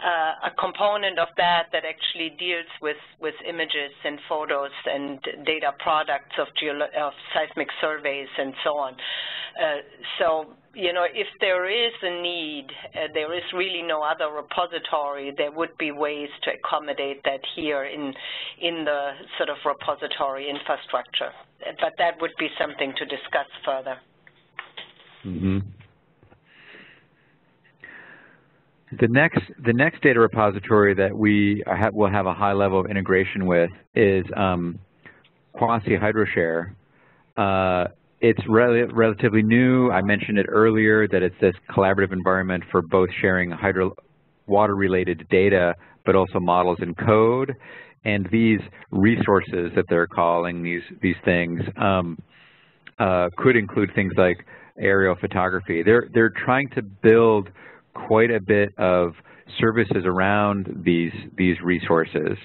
uh, a component of that that actually deals with, with images and photos and data products of, of seismic surveys and so on. Uh, so you know, if there is a need, uh, there is really no other repository, there would be ways to accommodate that here in, in the sort of repository infrastructure. But that would be something to discuss further.
Mm -hmm. The next, the next data repository that we ha will have a high level of integration with is um, CUAHSI HydroShare. Uh, it's rel relatively new. I mentioned it earlier that it's this collaborative environment for both sharing hydro water-related data, but also models and code. And these resources that they're calling these these things um, uh, could include things like aerial photography. They're they're trying to build quite a bit of services around these these resources.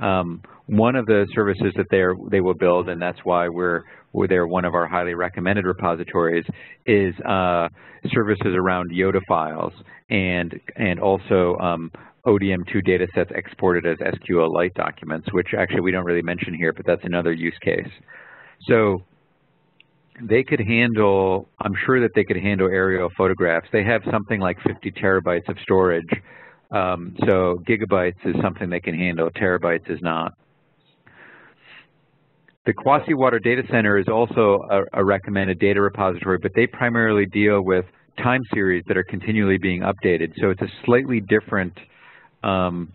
Um, one of the services that they they will build, and that's why we're where they're one of our highly recommended repositories, is uh, services around YODA files and, and also um, ODM2 data sets exported as SQLite documents, which actually we don't really mention here, but that's another use case. So they could handle, I'm sure that they could handle aerial photographs. They have something like 50 terabytes of storage. Um, so gigabytes is something they can handle, terabytes is not. The CUAHSI-Water Data Center is also a, a, recommended data repository, but they primarily deal with time series that are continually being updated. So it's a slightly different um,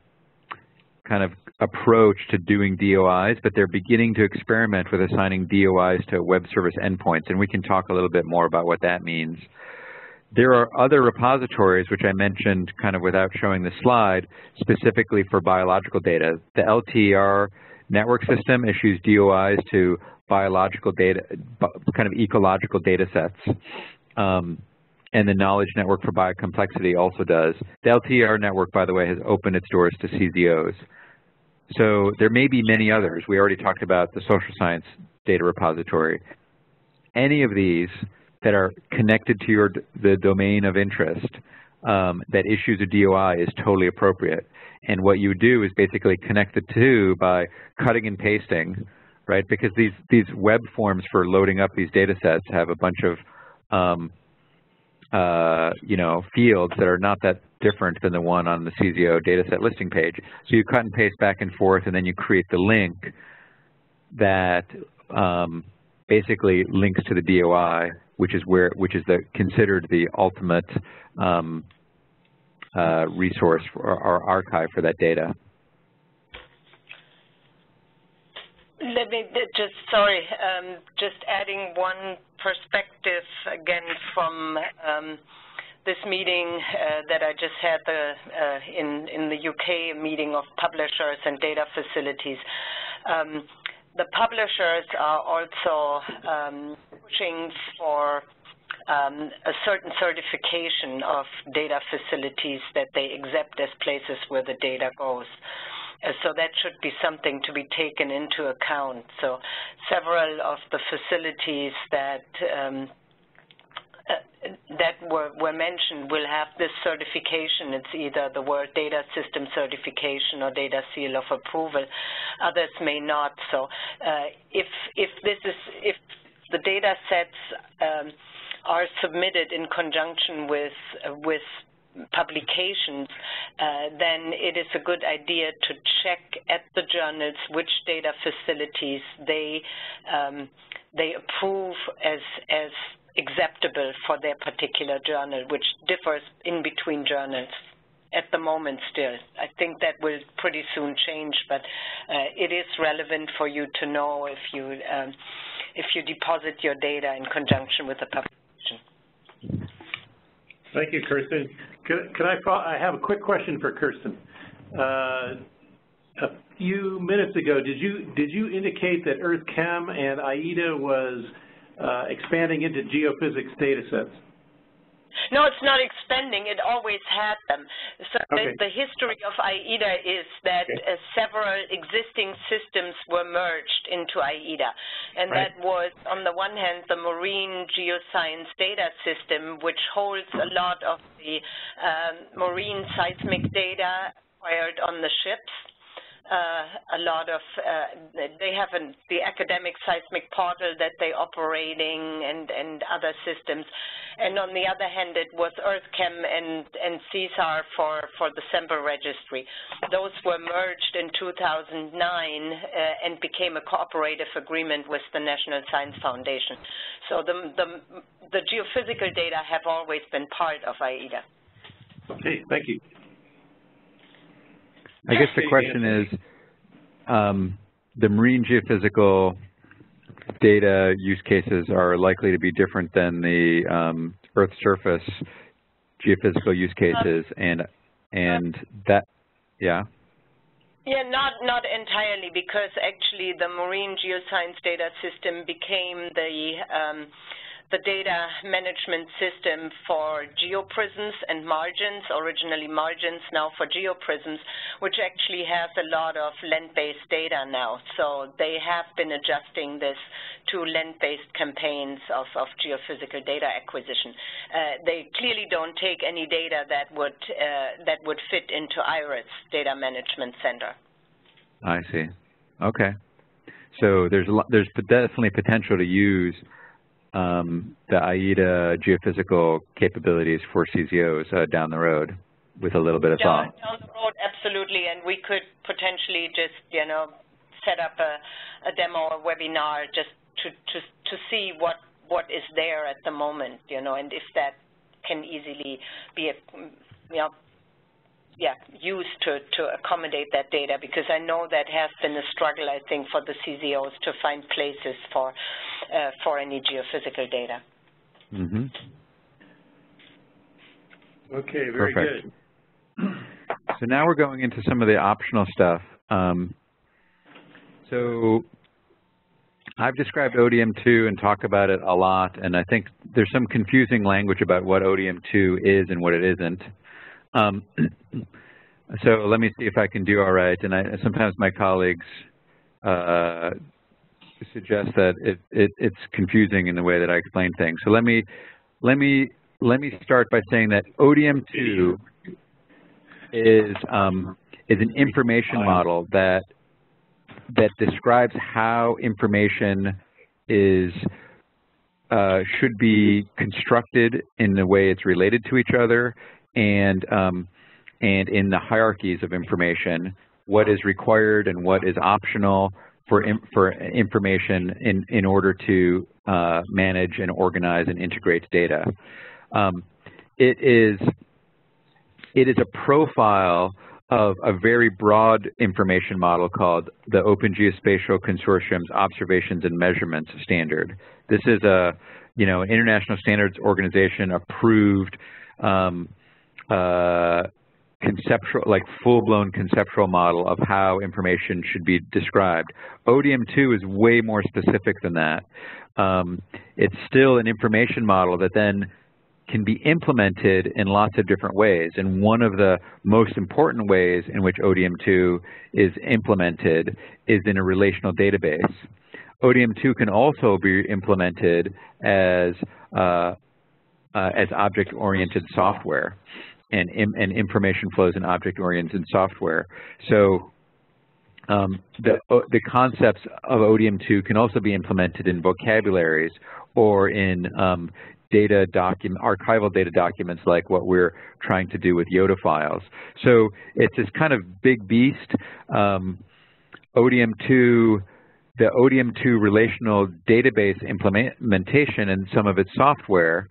kind of approach to doing DOIs, but they're beginning to experiment with assigning DOIs to web service endpoints, and we can talk a little bit more about what that means. There are other repositories, which I mentioned kind of without showing the slide, specifically for biological data. The LTER network system issues DOIs to biological data, kind of ecological data sets. Um, and the Knowledge Network for Biocomplexity also does. The LTER network, by the way, has opened its doors to CZOs. So there may be many others. We already talked about the social science data repository. Any of these that are connected to your the domain of interest um, that issues a DOI is totally appropriate. And what you do is basically connect the two by cutting and pasting, right? Because these, these web forms for loading up these data sets have a bunch of, um, uh, you know, fields that are not that different than the one on the CZO dataset listing page. So you cut and paste back and forth, and then you create the link that um, basically links to the DOI, which is where, which is the considered the ultimate um, uh, resource or archive for that data.
Let me just, sorry, um, just adding one perspective again from um, this meeting uh, that I just had the, uh, in, in the UK meeting of publishers and data facilities. Um, the publishers are also um, pushing for um, a certain certification of data facilities that they accept as places where the data goes. So that should be something to be taken into account. So several of the facilities that um, that were, were, mentioned will have this certification. It's either the World Data System Certification or Data Seal of Approval. Others may not. So uh, if if this is if the data sets um, are submitted in conjunction with with publications, uh, then it is a good idea to check at the journals which data facilities they um, they approve as as acceptable for their particular journal, which differs in between journals at the moment still. I think that will pretty soon change, but uh, it is relevant for you to know if you um, if you deposit your data in conjunction with the publication.
Thank you, Kerstin. Can, I, I have a quick question for Kerstin. Uh, a few minutes ago, did you did you indicate that EarthChem and IEDA was uh, expanding into geophysics data sets?
No, it's not expanding. It always had them. So okay. the, the, history of IEDA is that okay. uh, several existing systems were merged into IEDA. And right. that was, on the one hand, the Marine Geoscience Data System, which holds a lot of the um, marine seismic data acquired on the ships a lot of, uh, they have an, the academic seismic portal that they're operating and, and other systems. And on the other hand, it was EarthChem and, and SESAR for, for the SEMBR registry. Those were merged in 2009 uh, and became a cooperative agreement with the National Science Foundation. So the, the, the geophysical data have always been part of IEDA.
Okay, thank you.
I guess the question is, um, the marine geophysical data use cases are likely to be different than the um, Earth surface geophysical use cases, and and that, yeah.
Yeah, not not entirely, because actually the marine geoscience data system became the um, the data management system for GeoPRISMS and margins, originally margins, now for GeoPRISMS, which actually has a lot of land-based data now. So they have been adjusting this to land-based campaigns of, of geophysical data acquisition. Uh, they clearly don't take any data that would uh, that would fit into IRIS Data Management Center.
I see. Okay. So there's a lot, there's definitely potential to use um, the IEDA geophysical capabilities for CZOs uh, down the road with a little bit of
down, thought. Down the road, absolutely, and we could potentially just, you know, set up a, a demo or webinar just to, to, to see what, what is there at the moment, you know, and if that can easily be, a, you know, yeah, used to, to accommodate that data because I know that has been a struggle, I think, for the CZOs to find places for, uh, for any geophysical data.
Mm -hmm.
Okay, very
Perfect. good. So now we're going into some of the optional stuff. Um, so I've described ODM2 and talk about it a lot, and I think there's some confusing language about what ODM2 is and what it isn't. Um, so let me see if I can do all right. And I, sometimes my colleagues uh, suggest that it, it, it's confusing in the way that I explain things. So let me let me let me start by saying that ODM2 is um, is an information model that that describes how information is uh, should be constructed in the way it's related to each other and um, and in the hierarchies of information, what is required and what is optional for for information in in order to uh, manage and organize and integrate data. Um, it is it is a profile of a very broad information model called the Open Geospatial Consortium's Observations and Measurements Standard. This is a you know an international standards organization approved um, uh, conceptual, like full-blown conceptual model of how information should be described. ODM2 is way more specific than that. Um, it's still an information model that then can be implemented in lots of different ways. And one of the most important ways in which ODM2 is implemented is in a relational database. ODM2 can also be implemented as uh, uh, as object-oriented software and, and information flows in object-oriented software. So um, the, the concepts of ODM2 can also be implemented in vocabularies or in, um, data document, archival data documents like what we're trying to do with YODA files. So it's this kind of big beast. Um, ODM2, the ODM2 relational database implementation and some of its software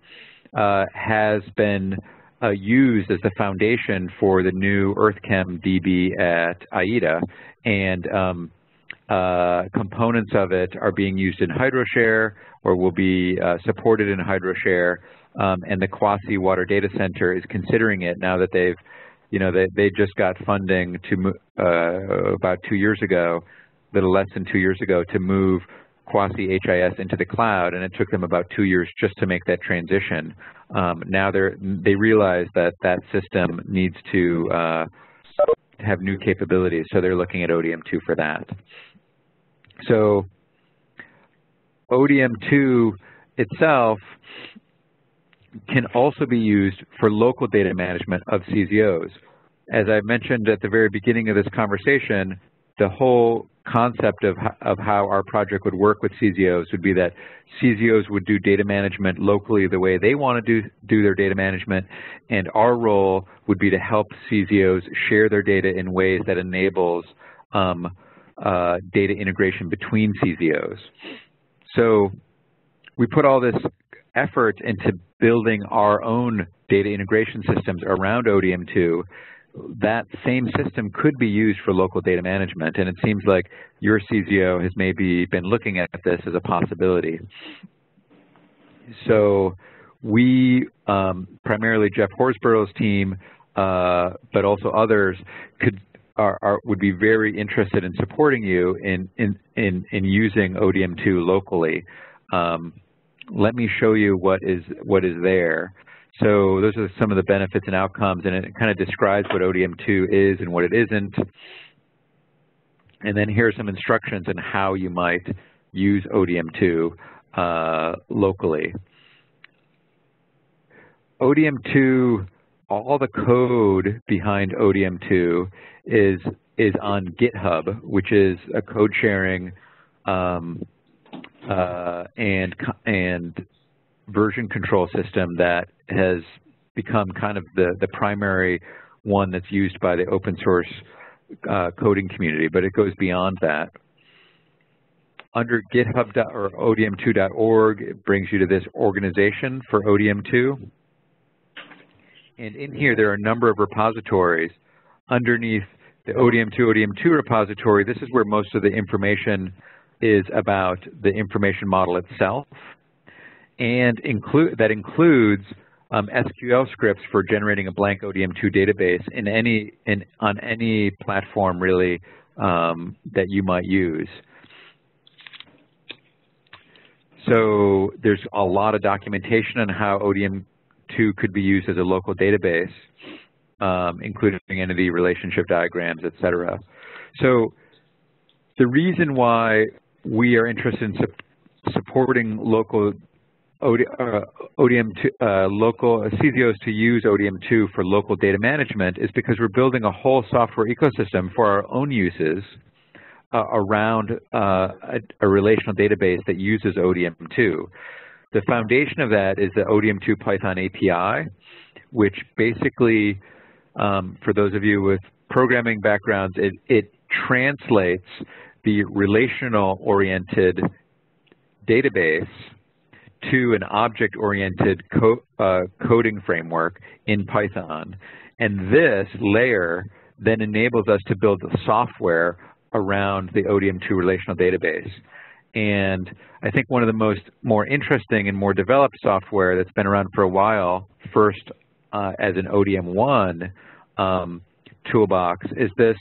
uh, has been uh, used as the foundation for the new EarthChem DB at IEDA, And um, uh, components of it are being used in HydroShare or will be uh, supported in HydroShare. Um, and the CUAHSI Water Data Center is considering it now that they've, you know, they, they just got funding to uh, about two years ago, a little less than two years ago, to move CUAHSI HIS into the cloud, and it took them about two years just to make that transition. Um, now they realize that that system needs to uh, have new capabilities, so they're looking at ODM2 for that. So ODM2 itself can also be used for local data management of CZOs. As I mentioned at the very beginning of this conversation, the whole concept of, of how our project would work with CZOs would be that CZOs would do data management locally the way they want to do, do their data management, and our role would be to help CZOs share their data in ways that enables um, uh, data integration between CZOs. So we put all this effort into building our own data integration systems around ODM2. That same system could be used for local data management, and it seems like your CZO has maybe been looking at this as a possibility. So we, um, primarily Jeff Horsburgh's team, uh, but also others, could are, are, would be very interested in supporting you in, in, in, in using ODM2 locally. Um, let me show you what is, what is there. So those are some of the benefits and outcomes, and it kind of describes what ODM2 is and what it isn't. And then here are some instructions on how you might use ODM2 uh, locally. ODM2, all the code behind ODM2 is is on GitHub, which is a code sharing um, uh, and and version control system that has become kind of the the primary one that's used by the open source uh, coding community, but it goes beyond that. Under GitHub or ODM2.org, it brings you to this organization for ODM2. And in here, there are a number of repositories underneath the ODM2, ODM2 repository, this is where most of the information is about the information model itself. And include, that includes um, SQL scripts for generating a blank ODM2 database in any, in, on any platform really um, that you might use. So there's a lot of documentation on how ODM2 could be used as a local database um, including entity relationship diagrams, et cetera. So the reason why we are interested in su supporting local OD, uh, ODM uh, local uh, CZOs to use ODM2 for local data management is because we're building a whole software ecosystem for our own uses uh, around uh, a, a, relational database that uses ODM2. The foundation of that is the ODM2 Python API, which basically um, for those of you with programming backgrounds, it, it translates the relational-oriented database to an object-oriented co uh, coding framework in Python. And this layer then enables us to build the software around the ODM2 relational database. And I think one of the most more interesting and more developed software that's been around for a while, first uh, as an ODM1 um, toolbox is this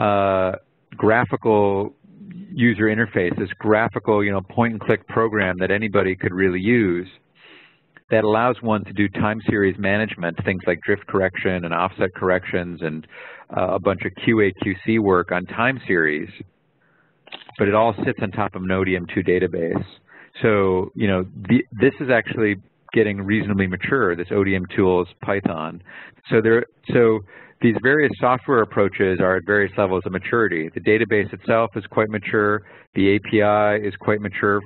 uh, graphical user interface, this graphical, you know, point and click program that anybody could really use that allows one to do time series management, things like drift correction and offset corrections and uh, a bunch of QA QC work on time series, but it all sits on top of an ODM2 database. So, you know, the, this is actually getting reasonably mature, this ODM tools Python. So there, so these various software approaches are at various levels of maturity. The database itself is quite mature. The API is quite mature.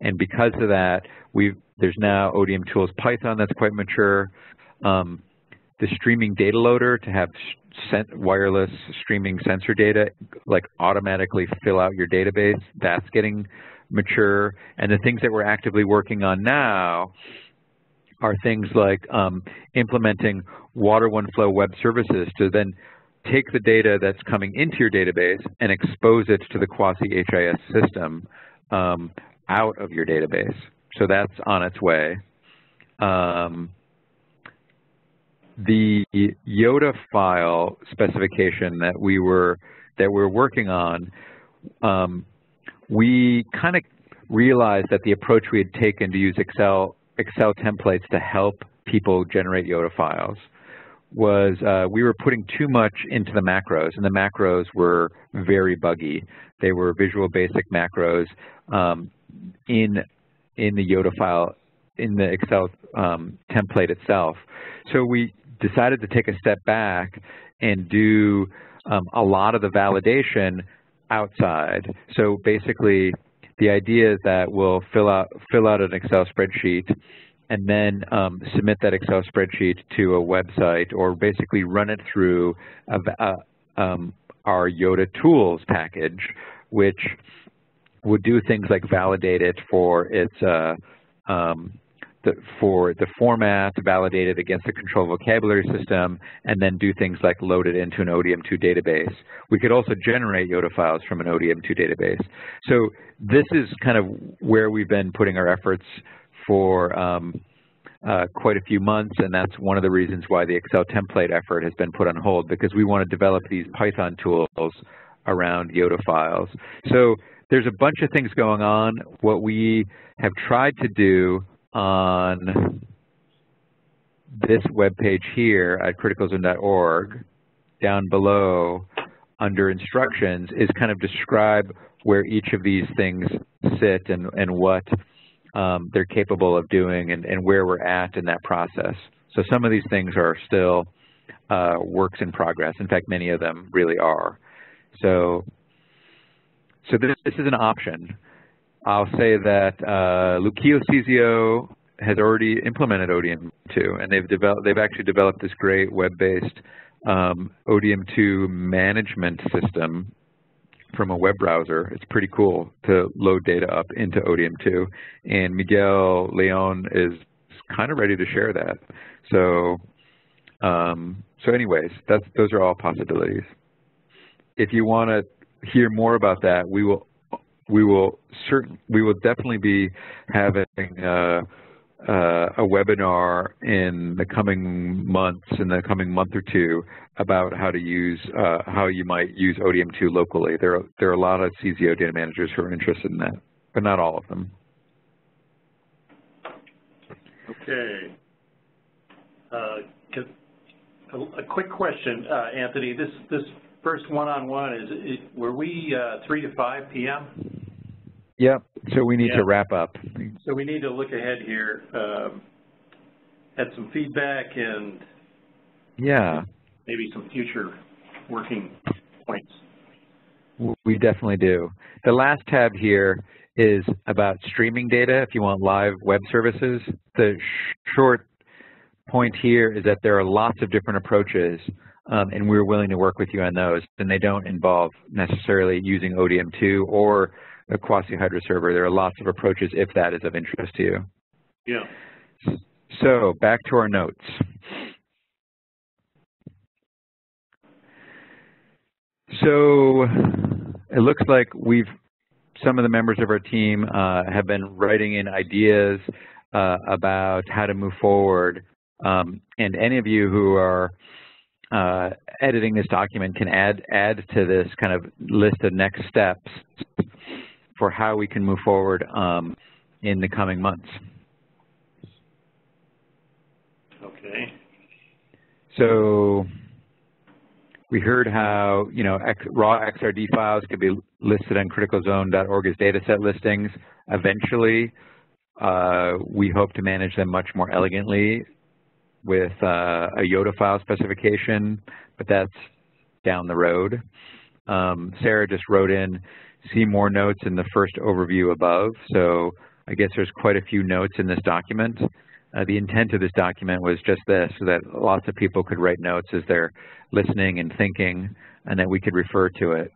And because of that, we there's now ODM Tools Python that's quite mature. Um, the streaming data loader to have wireless streaming sensor data, like automatically fill out your database, that's getting mature. And the things that we're actively working on now are things like um, implementing WaterOneFlow web services to then take the data that's coming into your database and expose it to the CUAHSI-HIS system um, out of your database. So that's on its way. Um, the YODA file specification that we were that we're working on, um, we kind of realized that the approach we had taken to use Excel Excel templates to help people generate YODA files was uh, we were putting too much into the macros, and the macros were very buggy. They were Visual Basic macros um, in in the YODA file in the Excel um, template itself. So we decided to take a step back and do um, a lot of the validation outside. So basically, the idea is that we'll fill out fill out an Excel spreadsheet and then um, submit that Excel spreadsheet to a website or basically run it through a, a, um, our YODA tools package, which would do things like validate it for its uh, um, the, for the format, validate it against the control vocabulary system, and then do things like load it into an ODM2 database. We could also generate YODA files from an ODM2 database. So this is kind of where we've been putting our efforts for um, uh, quite a few months, and that's one of the reasons why the Excel template effort has been put on hold, because we want to develop these Python tools around YODA files. So there's a bunch of things going on. What we have tried to do on this web page here at criticalzone.org, down below under instructions, is kind of describe where each of these things sit and, and what um, they're capable of doing and, and, where we're at in that process. So some of these things are still uh, works in progress. In fact, many of them really are. So, so this, this is an option. I'll say that uh, Luquillo CZO has already implemented ODM2, and they've developed they've actually developed this great web-based um, ODM2 management system from a web browser. It's pretty cool to load data up into ODM2, and Miguel Leon is kind of ready to share that. So, um, so anyways, that's those are all possibilities. If you want to hear more about that, we will we will certain we will definitely be having uh, uh, a webinar in the coming months, in the coming month or two, about how to use uh, how you might use ODM2 locally. There are, there are a lot of CZO data managers who are interested in that, but not all of them.
Okay. Uh, a, quick question, uh, Anthony. This this first one-on-one -on -one, is it, were we uh, 3 to 5 p.m.?
Yep. So we need
yeah.
to wrap up.
So we need to look ahead here. Um, had some feedback and
yeah,
maybe some future working points.
We definitely do. The last tab here is about streaming data if you want live web services. The sh short point here is that there are lots of different approaches um, and we're willing to work with you on those. And they don't involve necessarily using ODM2 or a CUAHSI-hydro server. There are lots of approaches if that is of interest to you.
Yeah.
So back to our notes. So it looks like we've some of the members of our team uh, have been writing in ideas uh, about how to move forward. Um, and any of you who are uh, editing this document can add add to this kind of list of next steps for how we can move forward um, in the coming months.
Okay.
So we heard how you know X, raw XRD files could be listed on criticalzone.org as dataset listings. Eventually, uh, we hope to manage them much more elegantly with uh, a YODA file specification, but that's down the road. Um, Sarah just wrote in see more notes in the first overview above. So I guess there's quite a few notes in this document. Uh, the intent of this document was just this, so that lots of people could write notes as they're listening and thinking, and that we could refer to it.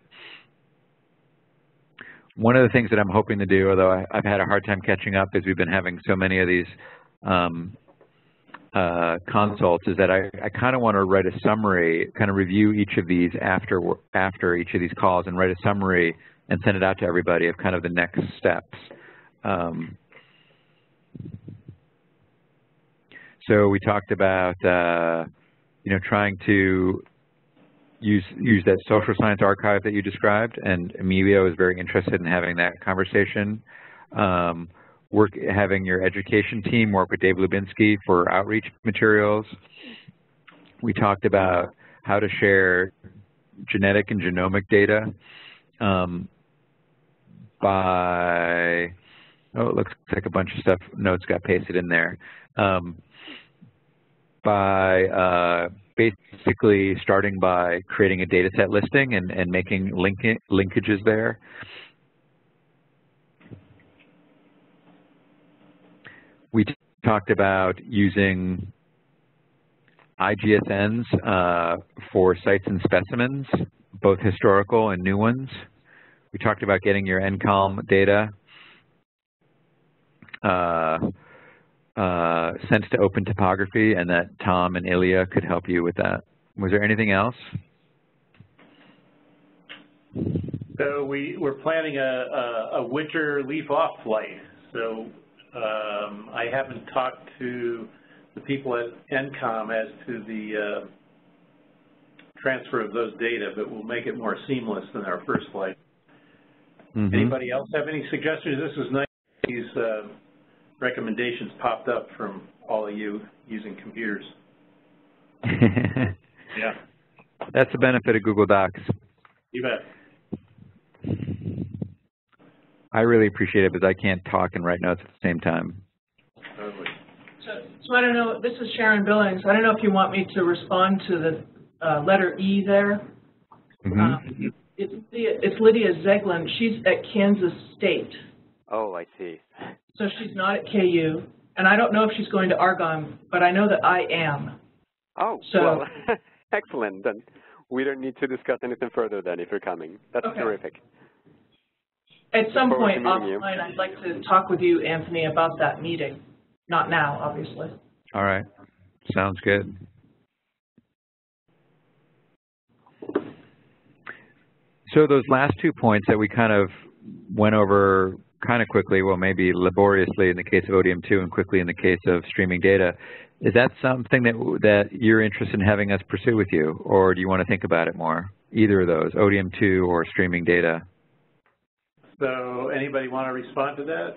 One of the things that I'm hoping to do, although I, have had a hard time catching up as we've been having so many of these um, uh, consults, is that I, I kind of want to write a summary, kind of review each of these after, after each of these calls and write a summary and send it out to everybody of kind of the next steps. Um, so we talked about, uh, you know, trying to use use that social science archive that you described, and Emilio is very interested in having that conversation. Um, work having your education team work with Dave Lubinski for outreach materials. We talked about how to share genetic and genomic data um, by, oh, it looks like a bunch of stuff, notes got pasted in there, um, by uh, basically starting by creating a data set listing and, and making link linkages there. We talked about using IGSNs uh, for sites and specimens, both historical and new ones. We talked about getting your NCALM data uh, uh, sent to OpenTopography and that Tom and Ilya could help you with that. Was there anything else?
So we, we're planning a, a, a winter leaf-off flight. So I haven't talked to the people at NCALM as to the uh, transfer of those data, but we'll make it more seamless than our first flight. Mm -hmm. Anybody else have any suggestions? This is nice. These uh, recommendations popped up from all of you using computers. yeah.
That's the benefit of Google Docs.
You bet.
I really appreciate it because I can't talk and write notes at the same time.
Totally.
So, so I don't know, this is Sharon Billings. I don't know if you want me to respond to the uh, letter E there.
Mm -hmm. um,
it's, it's Lydia Zeglin. She's at Kansas State.
Oh, I see.
So she's not at KU. And I don't know if she's going to Argonne, but I know that I am.
Oh, so, well, excellent. Then we don't need to discuss anything further then if you're coming. That's
okay.
terrific.
At some point offline, I'd like to talk with you, Anthony, about that meeting. Not now, obviously.
All right. Sounds good. So those last two points that we kind of went over kind of quickly, well, maybe laboriously in the case of ODM2 and quickly in the case of streaming data, is that something that that you're interested in having us pursue with you, or do you want to think about it more? Either of those, ODM2 or streaming data?
So anybody want to respond to that?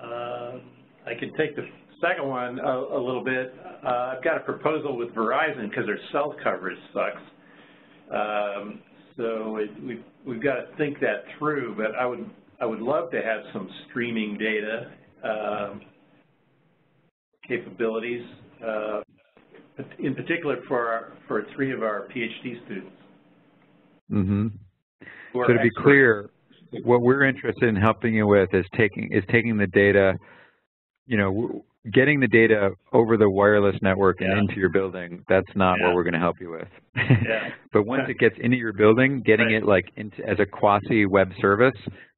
Uh, I can take the second one a, a little bit. Uh, I've got a proposal with Verizon because their cell coverage sucks. Um, so it, we've, we've got to think that through, but I would, I would love to have some streaming data um, capabilities, uh, in particular for, our, for three of our PhD students.
Mm-hmm. So to be clear, what we're interested in helping you with is taking is taking the data, you know, getting the data over the wireless network and into your building. That's not
yeah.
what we're going to help you with.
yeah.
But once it gets into your building, getting
right.
it like into as a CUAHSI web service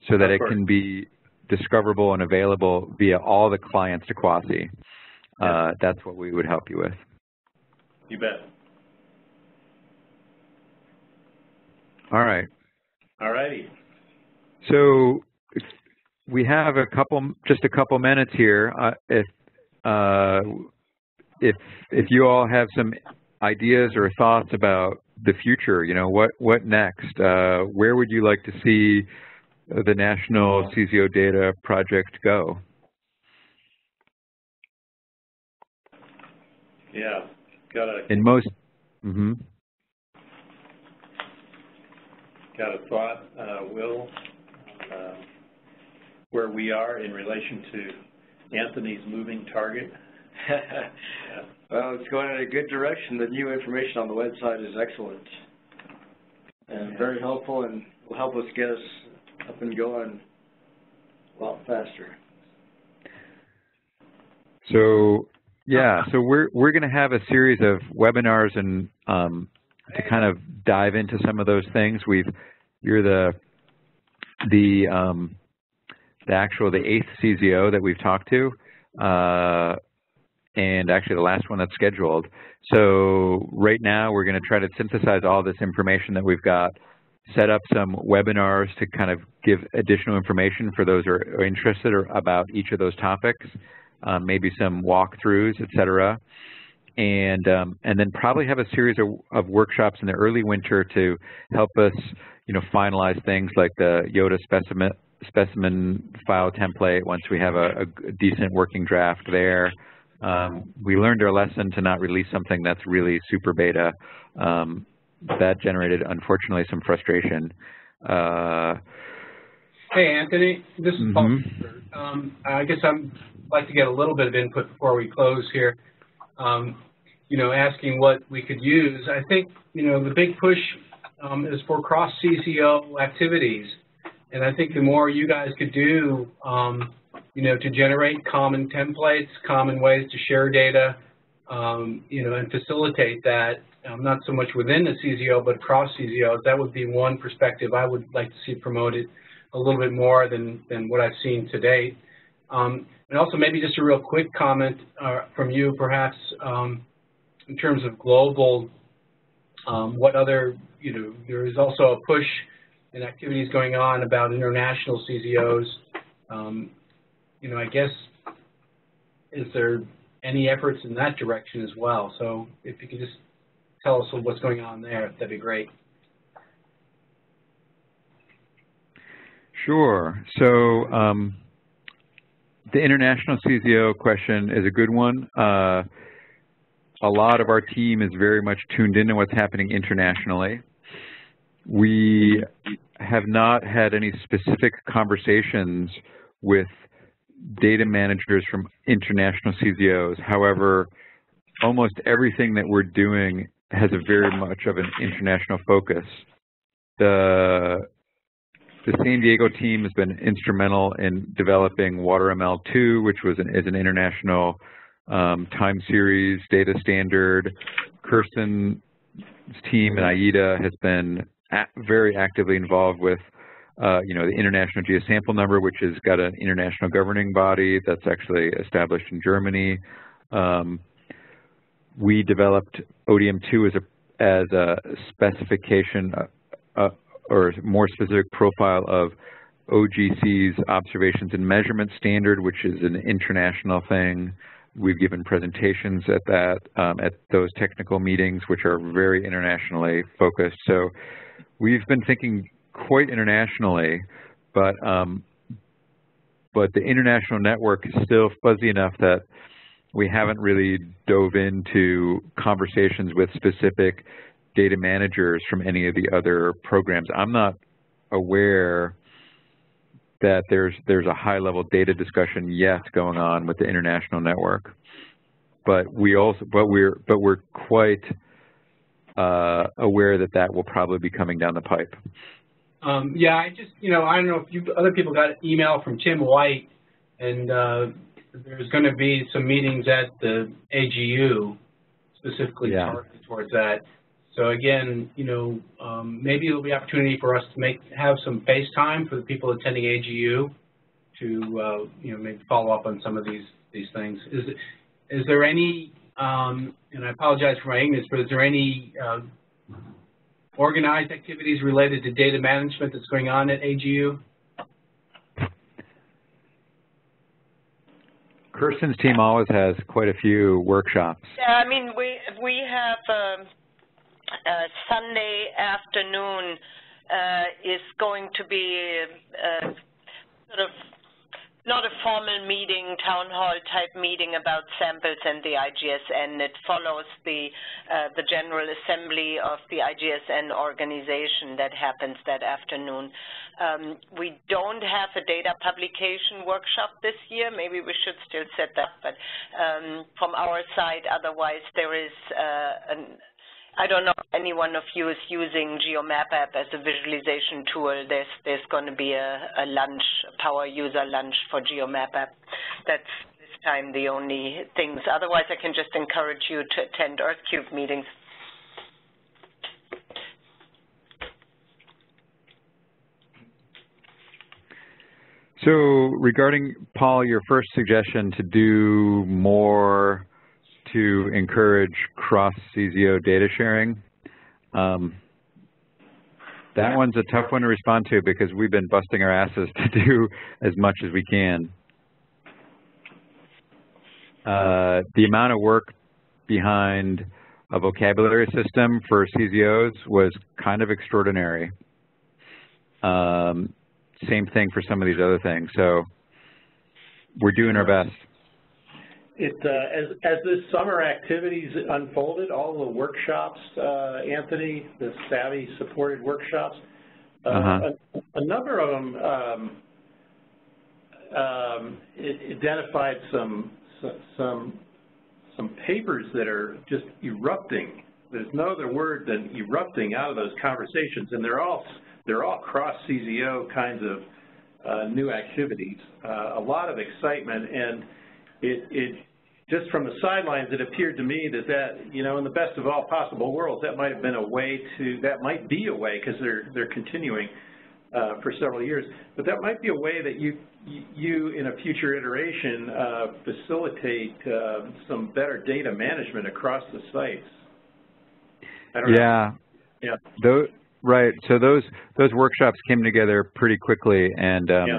so that it can be discoverable and available via all the clients to CUAHSI. Uh, that's what we would help you with.
You bet.
All right.
All righty.
So we have a couple, just a couple minutes here. Uh, if uh, if if you all have some ideas or thoughts about the future, you know, what what next? Uh, where would you like to see the National CZO Data Project go?
Yeah, got a.
In most. Mm-hmm.
Got a thought, uh, Will? Uh, where we are in relation to Anthony's moving target?
yeah. Well, it's going in a good direction. The new information on the website is excellent and very helpful and will help us get us up and going a lot faster.
So yeah, so we're we're going to have a series of webinars and um, to kind of dive into some of those things. We've you're the the um, the actual the eighth CZO that we've talked to, uh, and actually the last one that's scheduled. So right now we're going to try to synthesize all this information that we've got, set up some webinars to kind of give additional information for those who are interested about each of those topics, um, maybe some walkthroughs, et cetera. And, um, and then probably have a series of, of workshops in the early winter to help us, you know, finalize things like the YODA specimen, specimen file template once we have a, a decent working draft there. Um, we learned our lesson to not release something that's really super beta. Um, that generated, unfortunately, some frustration. Uh,
hey, Anthony, this is
mm -hmm.
Paul. Um, I guess I'd like to get a little bit of input before we close here. Um, you know, asking what we could use. I think, you know, the big push um, is for cross CZO activities. And I think the more you guys could do, um, you know, to generate common templates, common ways to share data, um, you know, and facilitate that, um, not so much within the CZO, but across CZOs, that would be one perspective I would like to see promoted a little bit more than, than what I've seen to date. Um, and also maybe just a real quick comment uh, from you, perhaps, um, in terms of global, um, what other, you know, there is also a push and activities going on about international CZOs. Um, you know, I guess, is there any efforts in that direction as well? So if you could just tell us what's going on there, that'd be great.
Sure. So um, the international CZO question is a good one. Uh, a lot of our team is very much tuned into what's happening internationally. We have not had any specific conversations with data managers from international CZOs. However, almost everything that we're doing has a very much of an international focus. The, the San Diego team has been instrumental in developing WaterML2, which was an, is an international um, time series data standard. Kerstin's team in IEDA has been very actively involved with uh, you know, the International Geosample Number, which has got an international governing body that's actually established in Germany. Um, we developed ODM2 as a, as a specification uh, uh, or more specific profile of OGC's observations and measurement standard, which is an international thing. We've given presentations at that, um, at those technical meetings, which are very internationally focused. So we've been thinking quite internationally, but um, but the international network is still fuzzy enough that we haven't really dove into conversations with specific data managers from any of the other programs. I'm not aware that there's there's a high level data discussion yet going on with the international network. But we also but we're but we're quite uh, aware that that will probably be coming down the pipe.
Um, yeah, I just, you know, I don't know if you other people got an email from Tim White, and uh, there's going to be some meetings at the AGU specifically yeah. targeted towards that. So again, you know, um, maybe it'll be opportunity for us to make have some FaceTime for the people attending AGU to, uh, you know, maybe follow up on some of these these things. Is is there any, um, and I apologize for my ignorance, but is there any uh, organized activities related to data management that's going on at AGU?
Kerstin's team always has quite a few workshops.
Yeah, I mean, we we have um, Sunday afternoon uh, is going to be uh, sort of not a formal meeting, town hall type meeting about samples and the IGSN. It follows the, uh, the General Assembly of the IGSN organization that happens that afternoon. Um, we don't have a data publication workshop this year. Maybe we should still set that, but um, from our side, otherwise there is uh, an, I don't know if anyone of you is using GeoMapApp as a visualization tool. There's there's going to be a, a lunch, a power user lunch for GeoMapApp. That's this time the only things. Otherwise, I can just encourage you to attend EarthCube meetings.
So regarding, Paul, your first suggestion to do more to encourage cross-CZO data sharing, um, that one's a tough one to respond to because we've been busting our asses to do as much as we can. Uh, the amount of work behind a vocabulary system for CZOs was kind of extraordinary. Um, same thing for some of these other things. So we're doing our best.
It, uh, as, as this summer activities unfolded, all the workshops, uh, Anthony, the SAVI supported workshops, uh, uh -huh. a, a, number of them um, um, identified some, some, some papers that are just erupting. There's no other word than erupting out of those conversations, and they're all they're all cross-CZO kinds of uh, new activities. Uh, a lot of excitement, and it, it just from the sidelines, it appeared to me that that, you know, in the best of all possible worlds, that might have been a way to, that might be a way, because they're, they're continuing uh, for several years, but that might be a way that you, you in a future iteration, uh, facilitate uh, some better data management across the sites.
yeah.
Know. Yeah.
Those, Right. So those those workshops came together pretty quickly, and um, yeah.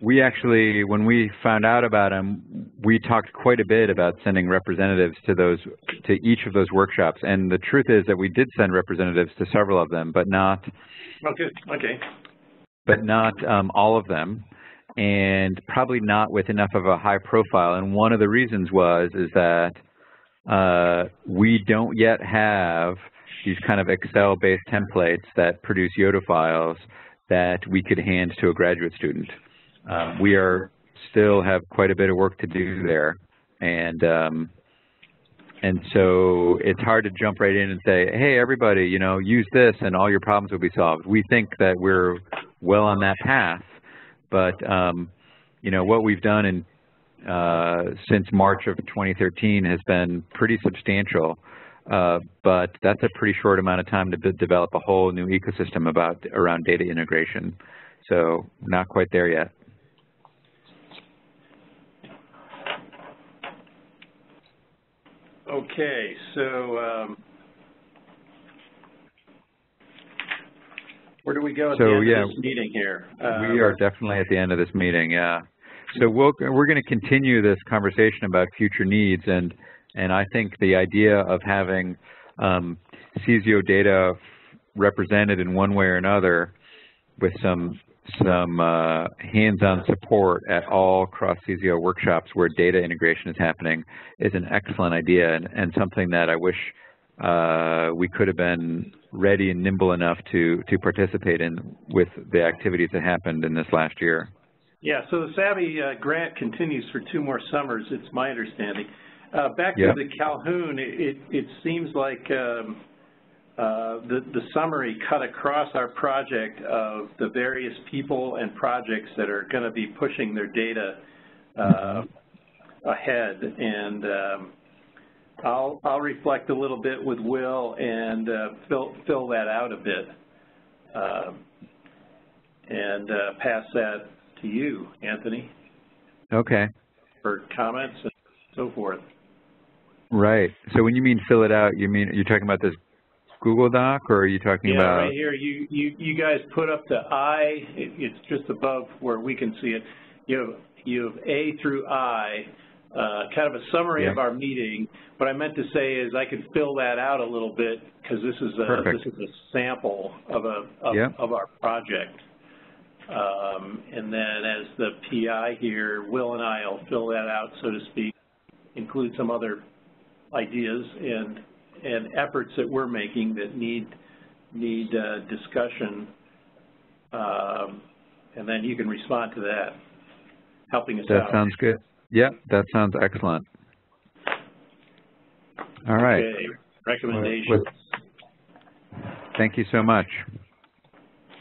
We actually, when we found out about them, we talked quite a bit about sending representatives to those to each of those workshops. And the truth is that we did send representatives to several of them, but not.
Okay. Okay.
But not um, all of them, and probably not with enough of a high profile. And one of the reasons was is that uh, we don't yet have these kind of Excel-based templates that produce YODA files that we could hand to a graduate student. Um, we are still have quite a bit of work to do there, and um, and so it's hard to jump right in and say, hey, everybody, you know, use this and all your problems will be solved. We think that we're well on that path, but um, you know what we've done in uh, since March of 2013 has been pretty substantial. Uh, but that's a pretty short amount of time to develop a whole new ecosystem about around data integration. So not quite there yet.
Okay, so um, where do we go at
so,
the end
yeah,
of this meeting here?
Uh, we are definitely at the end of this meeting, yeah. So we'll, we're going to continue this conversation about future needs, and and I think the idea of having um, CZO data represented in one way or another with some some uh, hands-on support at all cross-CZO workshops where data integration is happening is an excellent idea and, and something that I wish uh, we could have been ready and nimble enough to, to participate in with the activities that happened in this last year.
Yeah, so the SAVI uh, grant continues for two more summers, it's my understanding. Uh, back
yeah.
to the Calhoun, it, it seems like um, the, the summary cut across our project of the various people and projects that are going to be pushing their data uh, ahead. And um, I'll, I'll reflect a little bit with Will and uh, fill, fill that out a bit um, and uh, pass that to you, Anthony.
Okay.
For comments and so forth.
Right. So when you mean fill it out, you mean you're talking about this Google Doc, or are you talking
yeah,
about?
right here. You you you guys put up the I. It, it's just above where we can see it. You have you have A through I. Uh, kind of a summary
yeah.
of our meeting. What I meant to say is I could fill that out a little bit because this is a
Perfect.
this is a sample of a of,
yeah.
of our project. Um, and then as the PI here, Will and I will fill that out, so to speak, include some other ideas and and efforts that we're making that need need uh, discussion, um, and then you can respond to that, helping us
that
out.
That sounds good. Yeah, that sounds excellent. All right.
Okay. recommendations.
With- Thank you so much.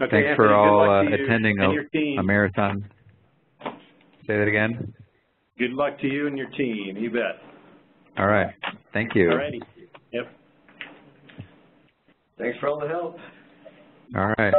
Okay,
Thanks
Anthony,
for all uh, attending a, a marathon. Say that again?
Good luck to you and your team, you bet.
All right. Thank you.
All righty.
Thanks for all the help.
All right.